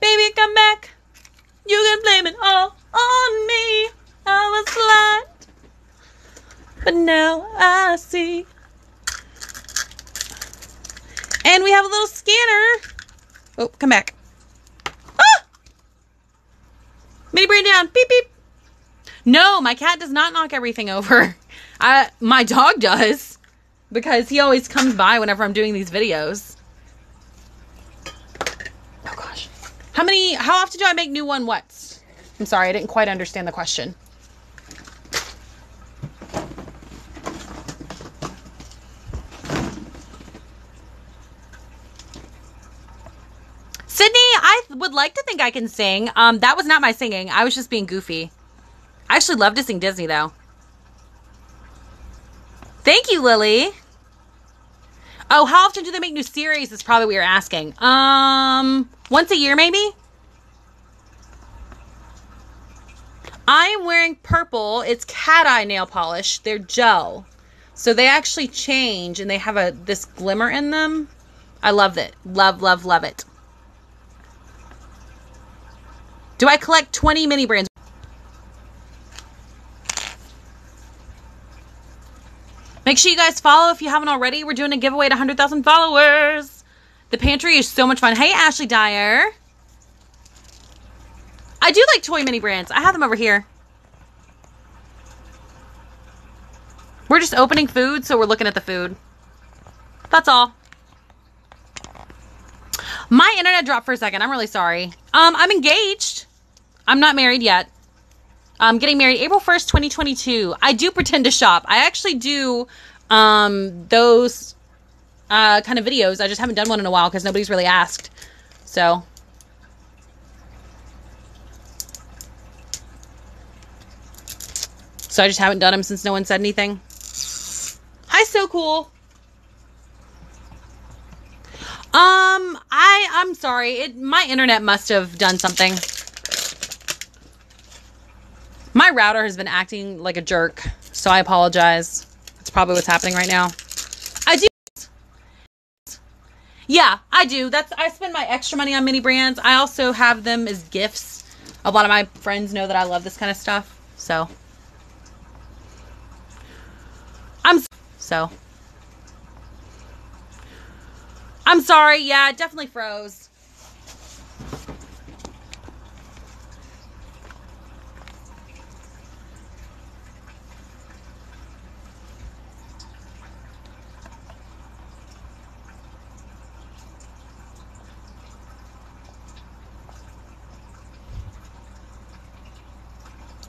Baby, come back. You can blame it all on me. I was blind. But now I see. And we have a little scanner. Oh, come back. Ah! Mini brain down. Beep, beep. No, my cat does not knock everything over. I, my dog does. Because he always comes by whenever I'm doing these videos. Oh gosh. How many, how often do I make new one what's? I'm sorry, I didn't quite understand the question. Sydney, I would like to think I can sing. Um, that was not my singing. I was just being goofy. I actually love to sing Disney though. Thank you, Lily. Oh, how often do they make new series? Is probably what you're asking. Um, once a year, maybe. I am wearing purple. It's cat eye nail polish. They're gel. So they actually change and they have a this glimmer in them. I love it. Love, love, love it. Do I collect 20 mini brands? Make sure you guys follow if you haven't already. We're doing a giveaway to 100,000 followers. The pantry is so much fun. Hey, Ashley Dyer. I do like toy mini brands. I have them over here. We're just opening food, so we're looking at the food. That's all. My internet dropped for a second. I'm really sorry. Um, I'm engaged. I'm not married yet. I'm getting married April 1st, 2022. I do pretend to shop. I actually do um, those uh, kind of videos. I just haven't done one in a while because nobody's really asked. So. So I just haven't done them since no one said anything. Hi, so cool. Um, I I'm sorry. It my internet must have done something. My router has been acting like a jerk, so I apologize. That's probably what's happening right now. I do. Yeah, I do. That's I spend my extra money on mini brands. I also have them as gifts. A lot of my friends know that I love this kind of stuff, so I'm so I'm sorry. Yeah, it definitely froze.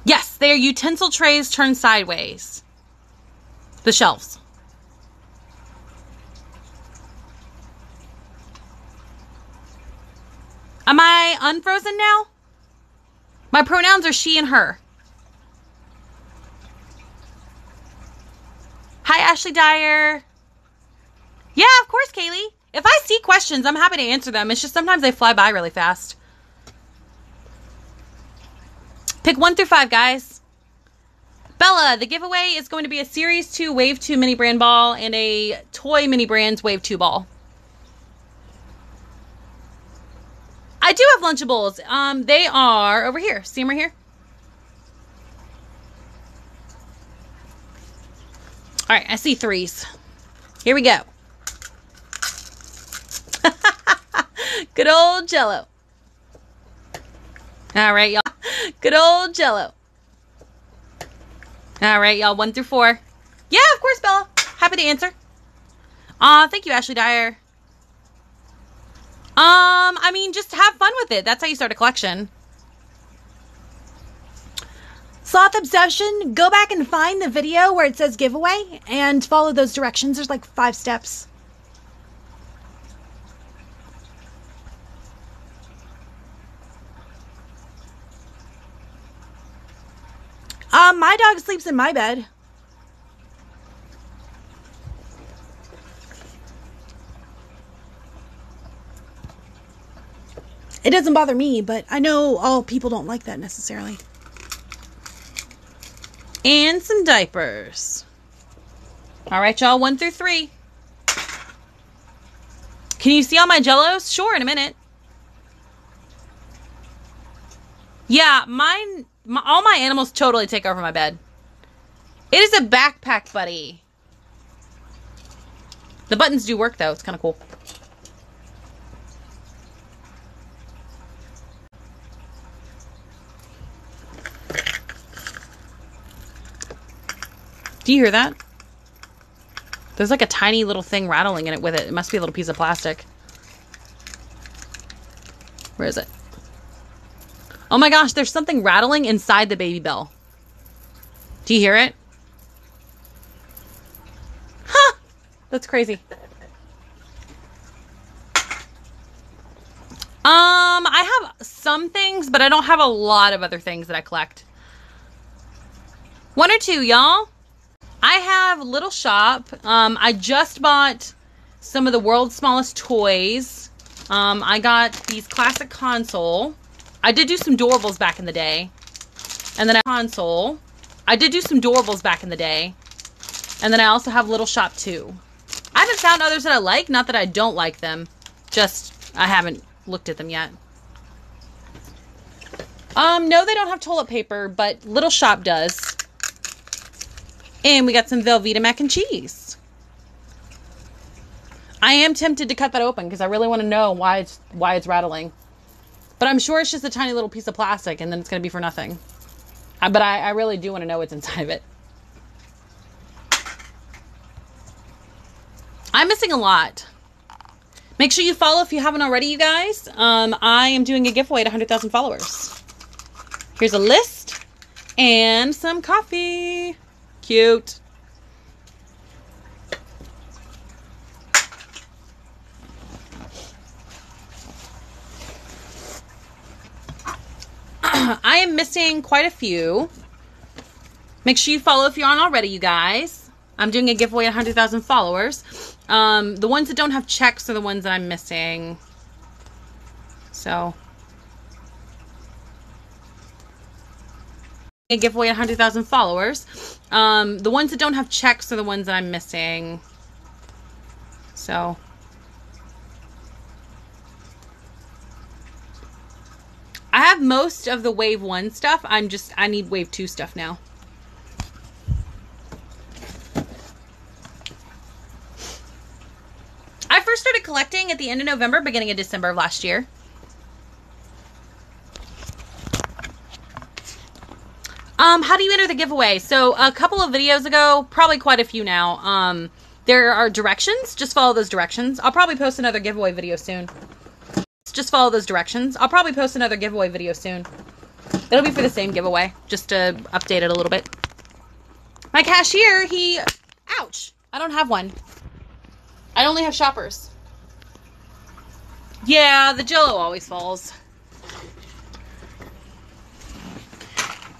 Yes, they are utensil trays turned sideways. The shelves. Am I unfrozen now? My pronouns are she and her. Hi, Ashley Dyer. Yeah, of course, Kaylee. If I see questions, I'm happy to answer them. It's just sometimes they fly by really fast. Pick one through five, guys. Bella, the giveaway is going to be a Series 2 Wave 2 mini brand ball and a Toy Mini Brands Wave 2 ball. I do have Lunchables. Um, they are over here. See them right here? All right, I see threes. Here we go. Good old Jello. All right, y'all. Good old Jello. All right, y'all. One through four. Yeah, of course, Bella. Happy to answer. Aw, uh, thank you, Ashley Dyer. Um, I mean, just have fun with it. That's how you start a collection. Sloth Obsession, go back and find the video where it says giveaway and follow those directions. There's like five steps. Um, my dog sleeps in my bed. It doesn't bother me, but I know all people don't like that necessarily. And some diapers. All right, y'all, one through three. Can you see all my jellos? Sure, in a minute. Yeah, mine, my, all my animals totally take over my bed. It is a backpack buddy. The buttons do work, though. It's kind of cool. Do you hear that? There's like a tiny little thing rattling in it with it. It must be a little piece of plastic. Where is it? Oh my gosh, there's something rattling inside the Babybel. Do you hear it? Huh! That's crazy. Um, I have some things, but I don't have a lot of other things that I collect. One or two, y'all. I have a Little Shop. Um, I just bought some of the world's smallest toys. Um, I got these classic console. I did do some Doorables back in the day. And then I console. I did do some doorables back in the day. And then I also have Little Shop 2. I haven't found others that I like. Not that I don't like them. Just, I haven't looked at them yet. Um, no, they don't have toilet paper, but Little Shop does. And we got some Velveeta mac and cheese. I am tempted to cut that open because I really want to know why it's why it's rattling. But I'm sure it's just a tiny little piece of plastic and then it's going to be for nothing. Uh, but I, I really do want to know what's inside of it. I'm missing a lot. Make sure you follow if you haven't already, you guys. Um, I am doing a giveaway at 100,000 followers. Here's a list and some coffee. Cute. I am missing quite a few. Make sure you follow if you aren't already, you guys. I'm doing a giveaway at 100,000 followers. Um, the ones that don't have checks are the ones that I'm missing. So. A giveaway at 100,000 followers. Um, the ones that don't have checks are the ones that I'm missing. So. I have most of the wave one stuff. I'm just, I need wave two stuff now. I first started collecting at the end of November, beginning of December of last year. Um, how do you enter the giveaway? So a couple of videos ago, probably quite a few now, um, there are directions. Just follow those directions. I'll probably post another giveaway video soon. Just follow those directions. I'll probably post another giveaway video soon. It'll be for the same giveaway, just to update it a little bit. My cashier, he... Ouch! I don't have one. I only have shoppers. Yeah, the jello always falls.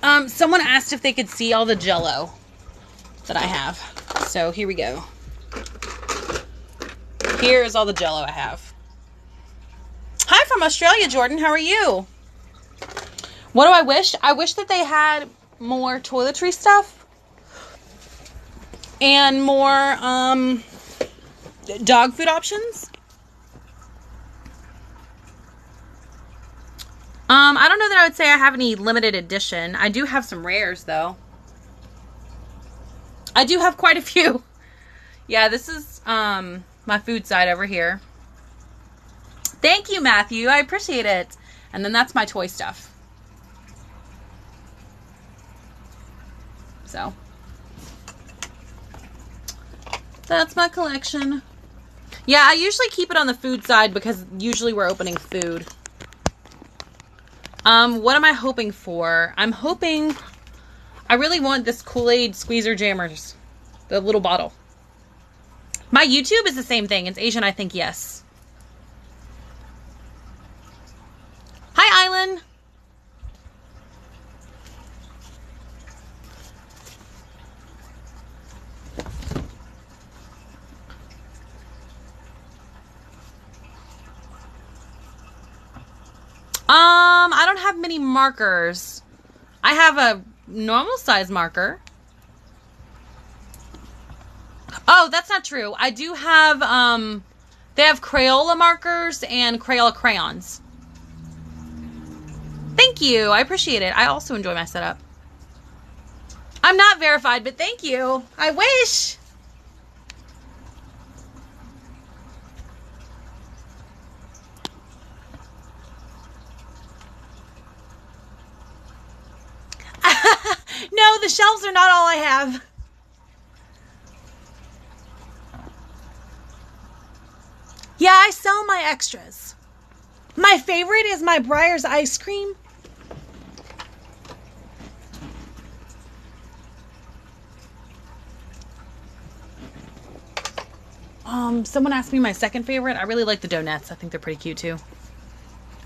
Um, someone asked if they could see all the jello that I have. So here we go. Here is all the jello I have. Hi from Australia, Jordan. How are you? What do I wish? I wish that they had more toiletry stuff and more um, dog food options. Um, I don't know that I would say I have any limited edition. I do have some rares though. I do have quite a few. Yeah, this is um my food side over here. Thank you, Matthew. I appreciate it. And then that's my toy stuff. So, that's my collection. Yeah, I usually keep it on the food side because usually we're opening food. Um, what am I hoping for? I'm hoping I really want this Kool-Aid squeezer jammers. The little bottle. My YouTube is the same thing. It's Asian I think yes. Island. Um, I don't have many markers. I have a normal size marker. Oh, that's not true. I do have, um, they have Crayola markers and Crayola crayons. Thank you. I appreciate it. I also enjoy my setup. I'm not verified, but thank you. I wish. no, the shelves are not all I have. Yeah, I sell my extras. My favorite is my Breyers ice cream. Um, someone asked me my second favorite. I really like the donuts. I think they're pretty cute too.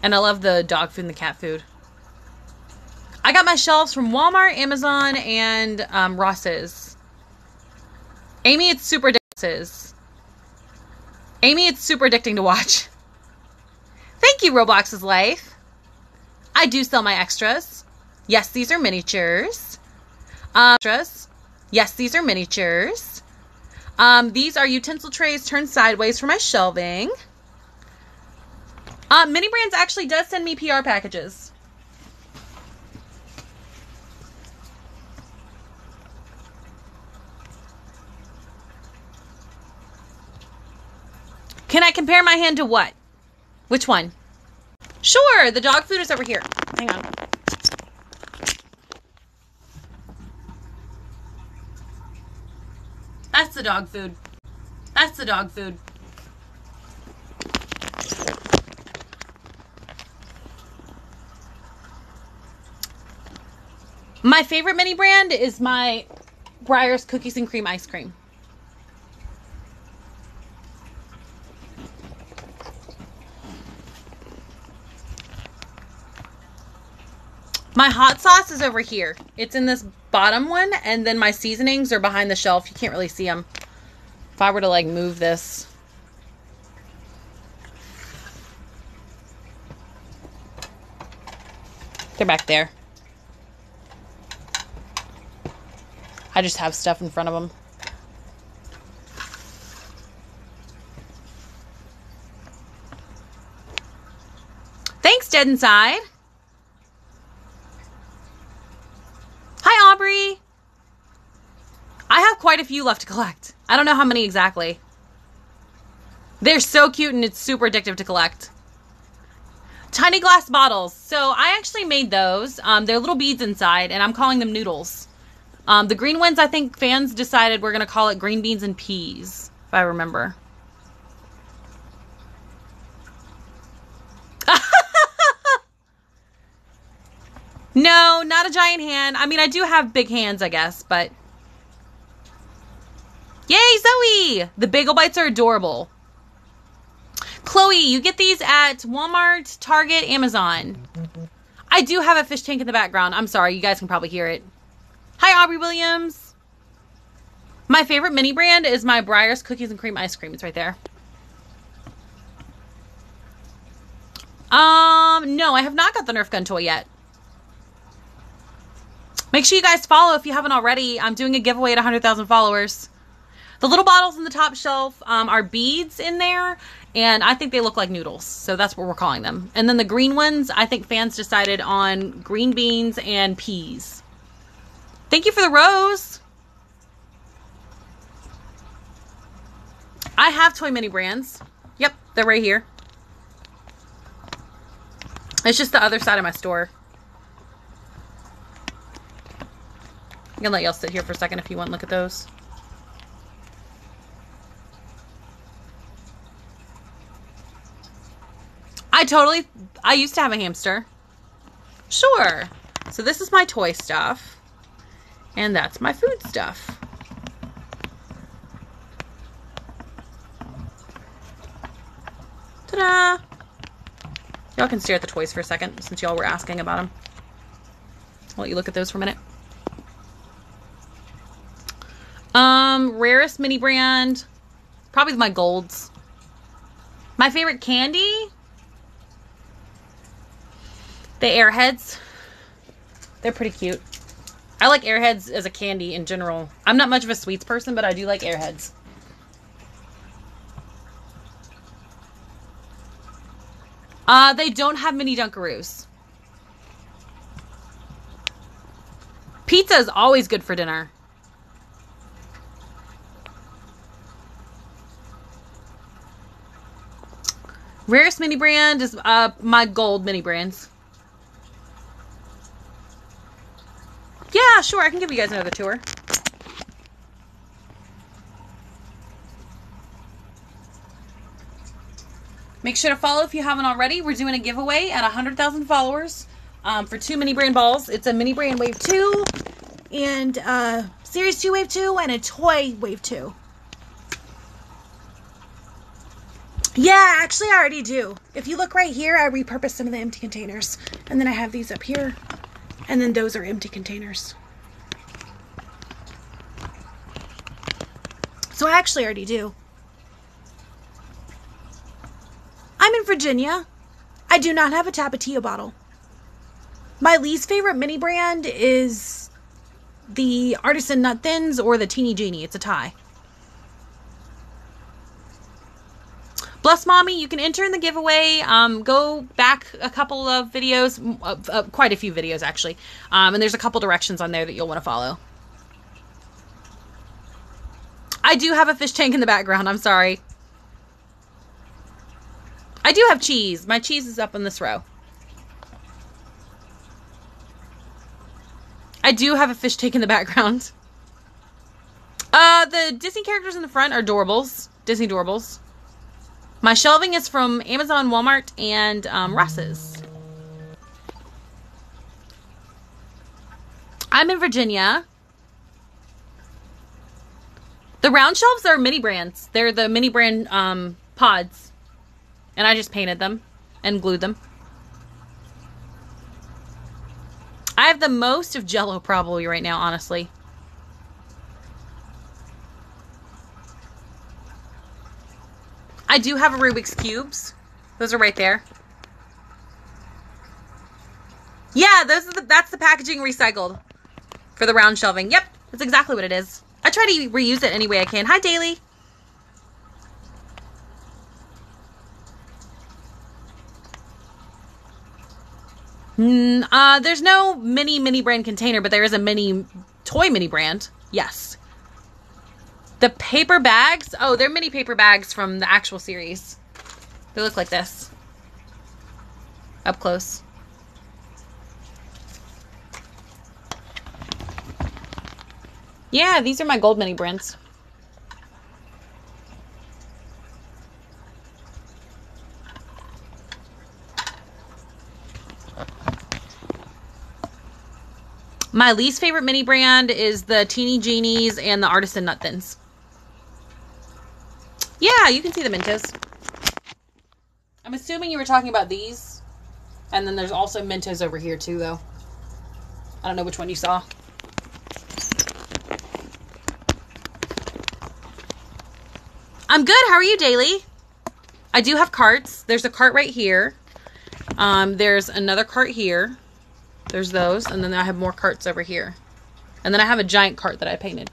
And I love the dog food and the cat food. I got my shelves from Walmart, Amazon, and um, Ross's. Amy, it's super addicting. Amy, it's super addicting to watch. Thank you, Roblox's Life. I do sell my extras. Yes, these are miniatures. Um, extras. Yes, these are miniatures. Um, these are utensil trays turned sideways for my shelving. Uh, Mini Brands actually does send me PR packages. Can I compare my hand to what? Which one? Sure, the dog food is over here. Hang on. That's the dog food. That's the dog food. My favorite mini brand is my Breyers cookies and cream ice cream. My hot sauce is over here. It's in this bottom one, and then my seasonings are behind the shelf. You can't really see them. If I were to like move this. They're back there. I just have stuff in front of them. Thanks, Dead Inside. Hi, Aubrey. I have quite a few left to collect. I don't know how many exactly. They're so cute and it's super addictive to collect. Tiny glass bottles. So I actually made those. Um, they're little beads inside, and I'm calling them noodles. Um, the green ones, I think fans decided we're going to call it green beans and peas, if I remember. no, not a giant hand. I mean, I do have big hands, I guess, but. Yay, Zoe! The bagel bites are adorable. Chloe, you get these at Walmart, Target, Amazon. I do have a fish tank in the background. I'm sorry, you guys can probably hear it. Hi, Aubrey Williams. My favorite mini brand is my Breyers cookies and cream ice cream. It's right there. Um, no, I have not got the Nerf gun toy yet. Make sure you guys follow if you haven't already. I'm doing a giveaway at 100,000 followers. The little bottles in the top shelf um, are beads in there, and I think they look like noodles, so that's what we're calling them. And then the green ones, I think fans decided on green beans and peas. Thank you for the rose. I have toy mini brands. Yep, they're right here. It's just the other side of my store. I'm gonna let y'all sit here for a second if you want to look at those. I totally, I used to have a hamster. Sure. So this is my toy stuff. And that's my food stuff. Ta-da! Y'all can stare at the toys for a second since y'all were asking about them. I'll let you look at those for a minute. Um, rarest mini brand, probably my golds. My favorite candy, the Airheads. They're pretty cute. I like Airheads as a candy in general. I'm not much of a sweets person, but I do like Airheads. Uh, they don't have mini Dunkaroos. Pizza is always good for dinner. Rarest mini brand is uh, my gold mini brands. Yeah, sure. I can give you guys another tour. Make sure to follow if you haven't already. We're doing a giveaway at 100,000 followers um, for two mini brand balls. It's a mini brand wave 2 and uh, series 2 wave 2 and a toy wave 2. Yeah, actually I already do. If you look right here, I repurposed some of the empty containers. And then I have these up here. And then those are empty containers. So I actually already do. I'm in Virginia. I do not have a Tapatio bottle. My least favorite mini brand is the Artisan Nut Thins or the Teeny Genie. It's a tie. Bless Mommy, you can enter in the giveaway. Um, go back a couple of videos, uh, uh, quite a few videos actually. Um, and there's a couple directions on there that you'll want to follow. I do have a fish tank in the background. I'm sorry. I do have cheese. My cheese is up in this row. I do have a fish tank in the background. Uh, the Disney characters in the front are Doorables. Disney Doorables. My shelving is from Amazon, Walmart, and um, Ross's. I'm in Virginia. The round shelves are mini brands. They're the mini brand um, pods. And I just painted them and glued them. I have the most of Jello probably right now, honestly. I do have a Rubik's Cubes. Those are right there. Yeah, those are the, that's the packaging recycled for the round shelving. Yep, that's exactly what it is. I try to reuse it any way I can. Hi, Daily. Mm, uh, there's no mini mini brand container, but there is a mini toy mini brand. Yes. The paper bags. Oh, they're mini paper bags from the actual series. They look like this. Up close. Yeah, these are my gold mini brands. My least favorite mini brand is the Teeny Genies and the Artisan Nut Thins. Yeah, you can see the Mentos. I'm assuming you were talking about these. And then there's also Mentos over here too, though. I don't know which one you saw. I'm good. How are you, Daily? I do have carts. There's a cart right here. Um, there's another cart here. There's those. And then I have more carts over here. And then I have a giant cart that I painted.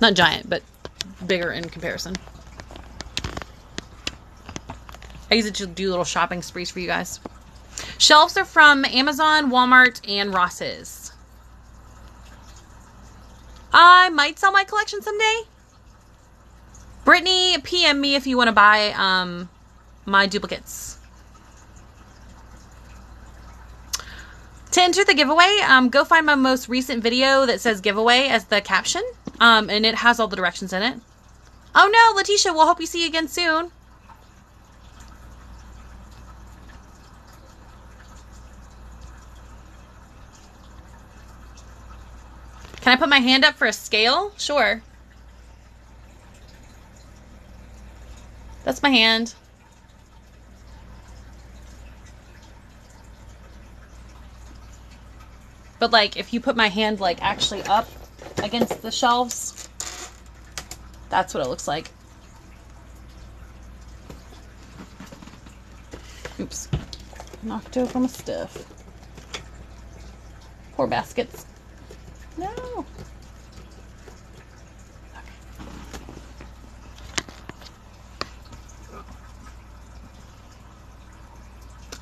Not giant, but bigger in comparison. I use it to do little shopping sprees for you guys. Shelves are from Amazon, Walmart, and Ross's. I might sell my collection someday. Brittany, PM me if you want to buy um, my duplicates. To enter the giveaway, um, go find my most recent video that says giveaway as the caption. Um, and it has all the directions in it. Oh no, Letitia, we'll hope you see you again soon. Can I put my hand up for a scale? Sure. That's my hand. But like if you put my hand like actually up against the shelves, that's what it looks like. Oops. Knocked over my stuff. Poor baskets. No.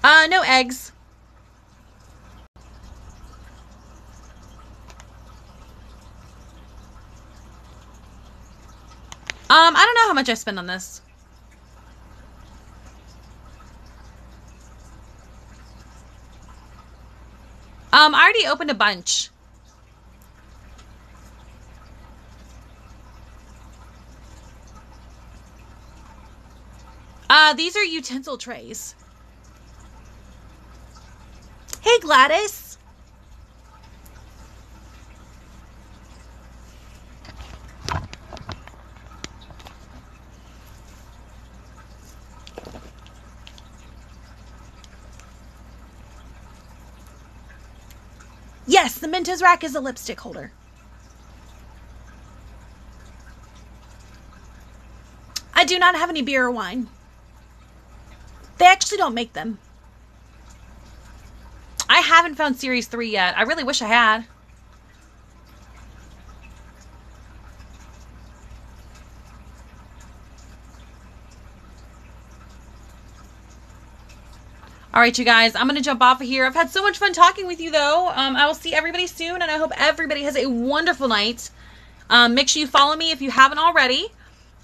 Uh, no eggs. Um, I don't know how much I spend on this. Um, I already opened a bunch. Uh, these are utensil trays. Hey, Gladys. Mentos rack is a lipstick holder. I do not have any beer or wine. They actually don't make them. I haven't found series three yet. I really wish I had. All right, you guys, I'm going to jump off of here. I've had so much fun talking with you, though. Um, I will see everybody soon, and I hope everybody has a wonderful night. Um, make sure you follow me if you haven't already.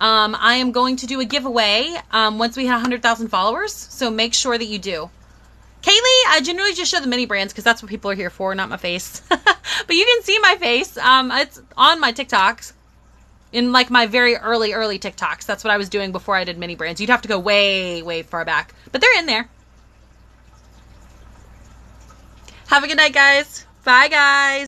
Um, I am going to do a giveaway um, once we hit 100,000 followers, so make sure that you do. Kaylee, I generally just show the mini brands because that's what people are here for, not my face. but you can see my face. Um, it's on my TikToks. In like my very early, early TikToks. That's what I was doing before I did mini brands. You'd have to go way, way far back. But they're in there. Have a good night, guys. Bye, guys.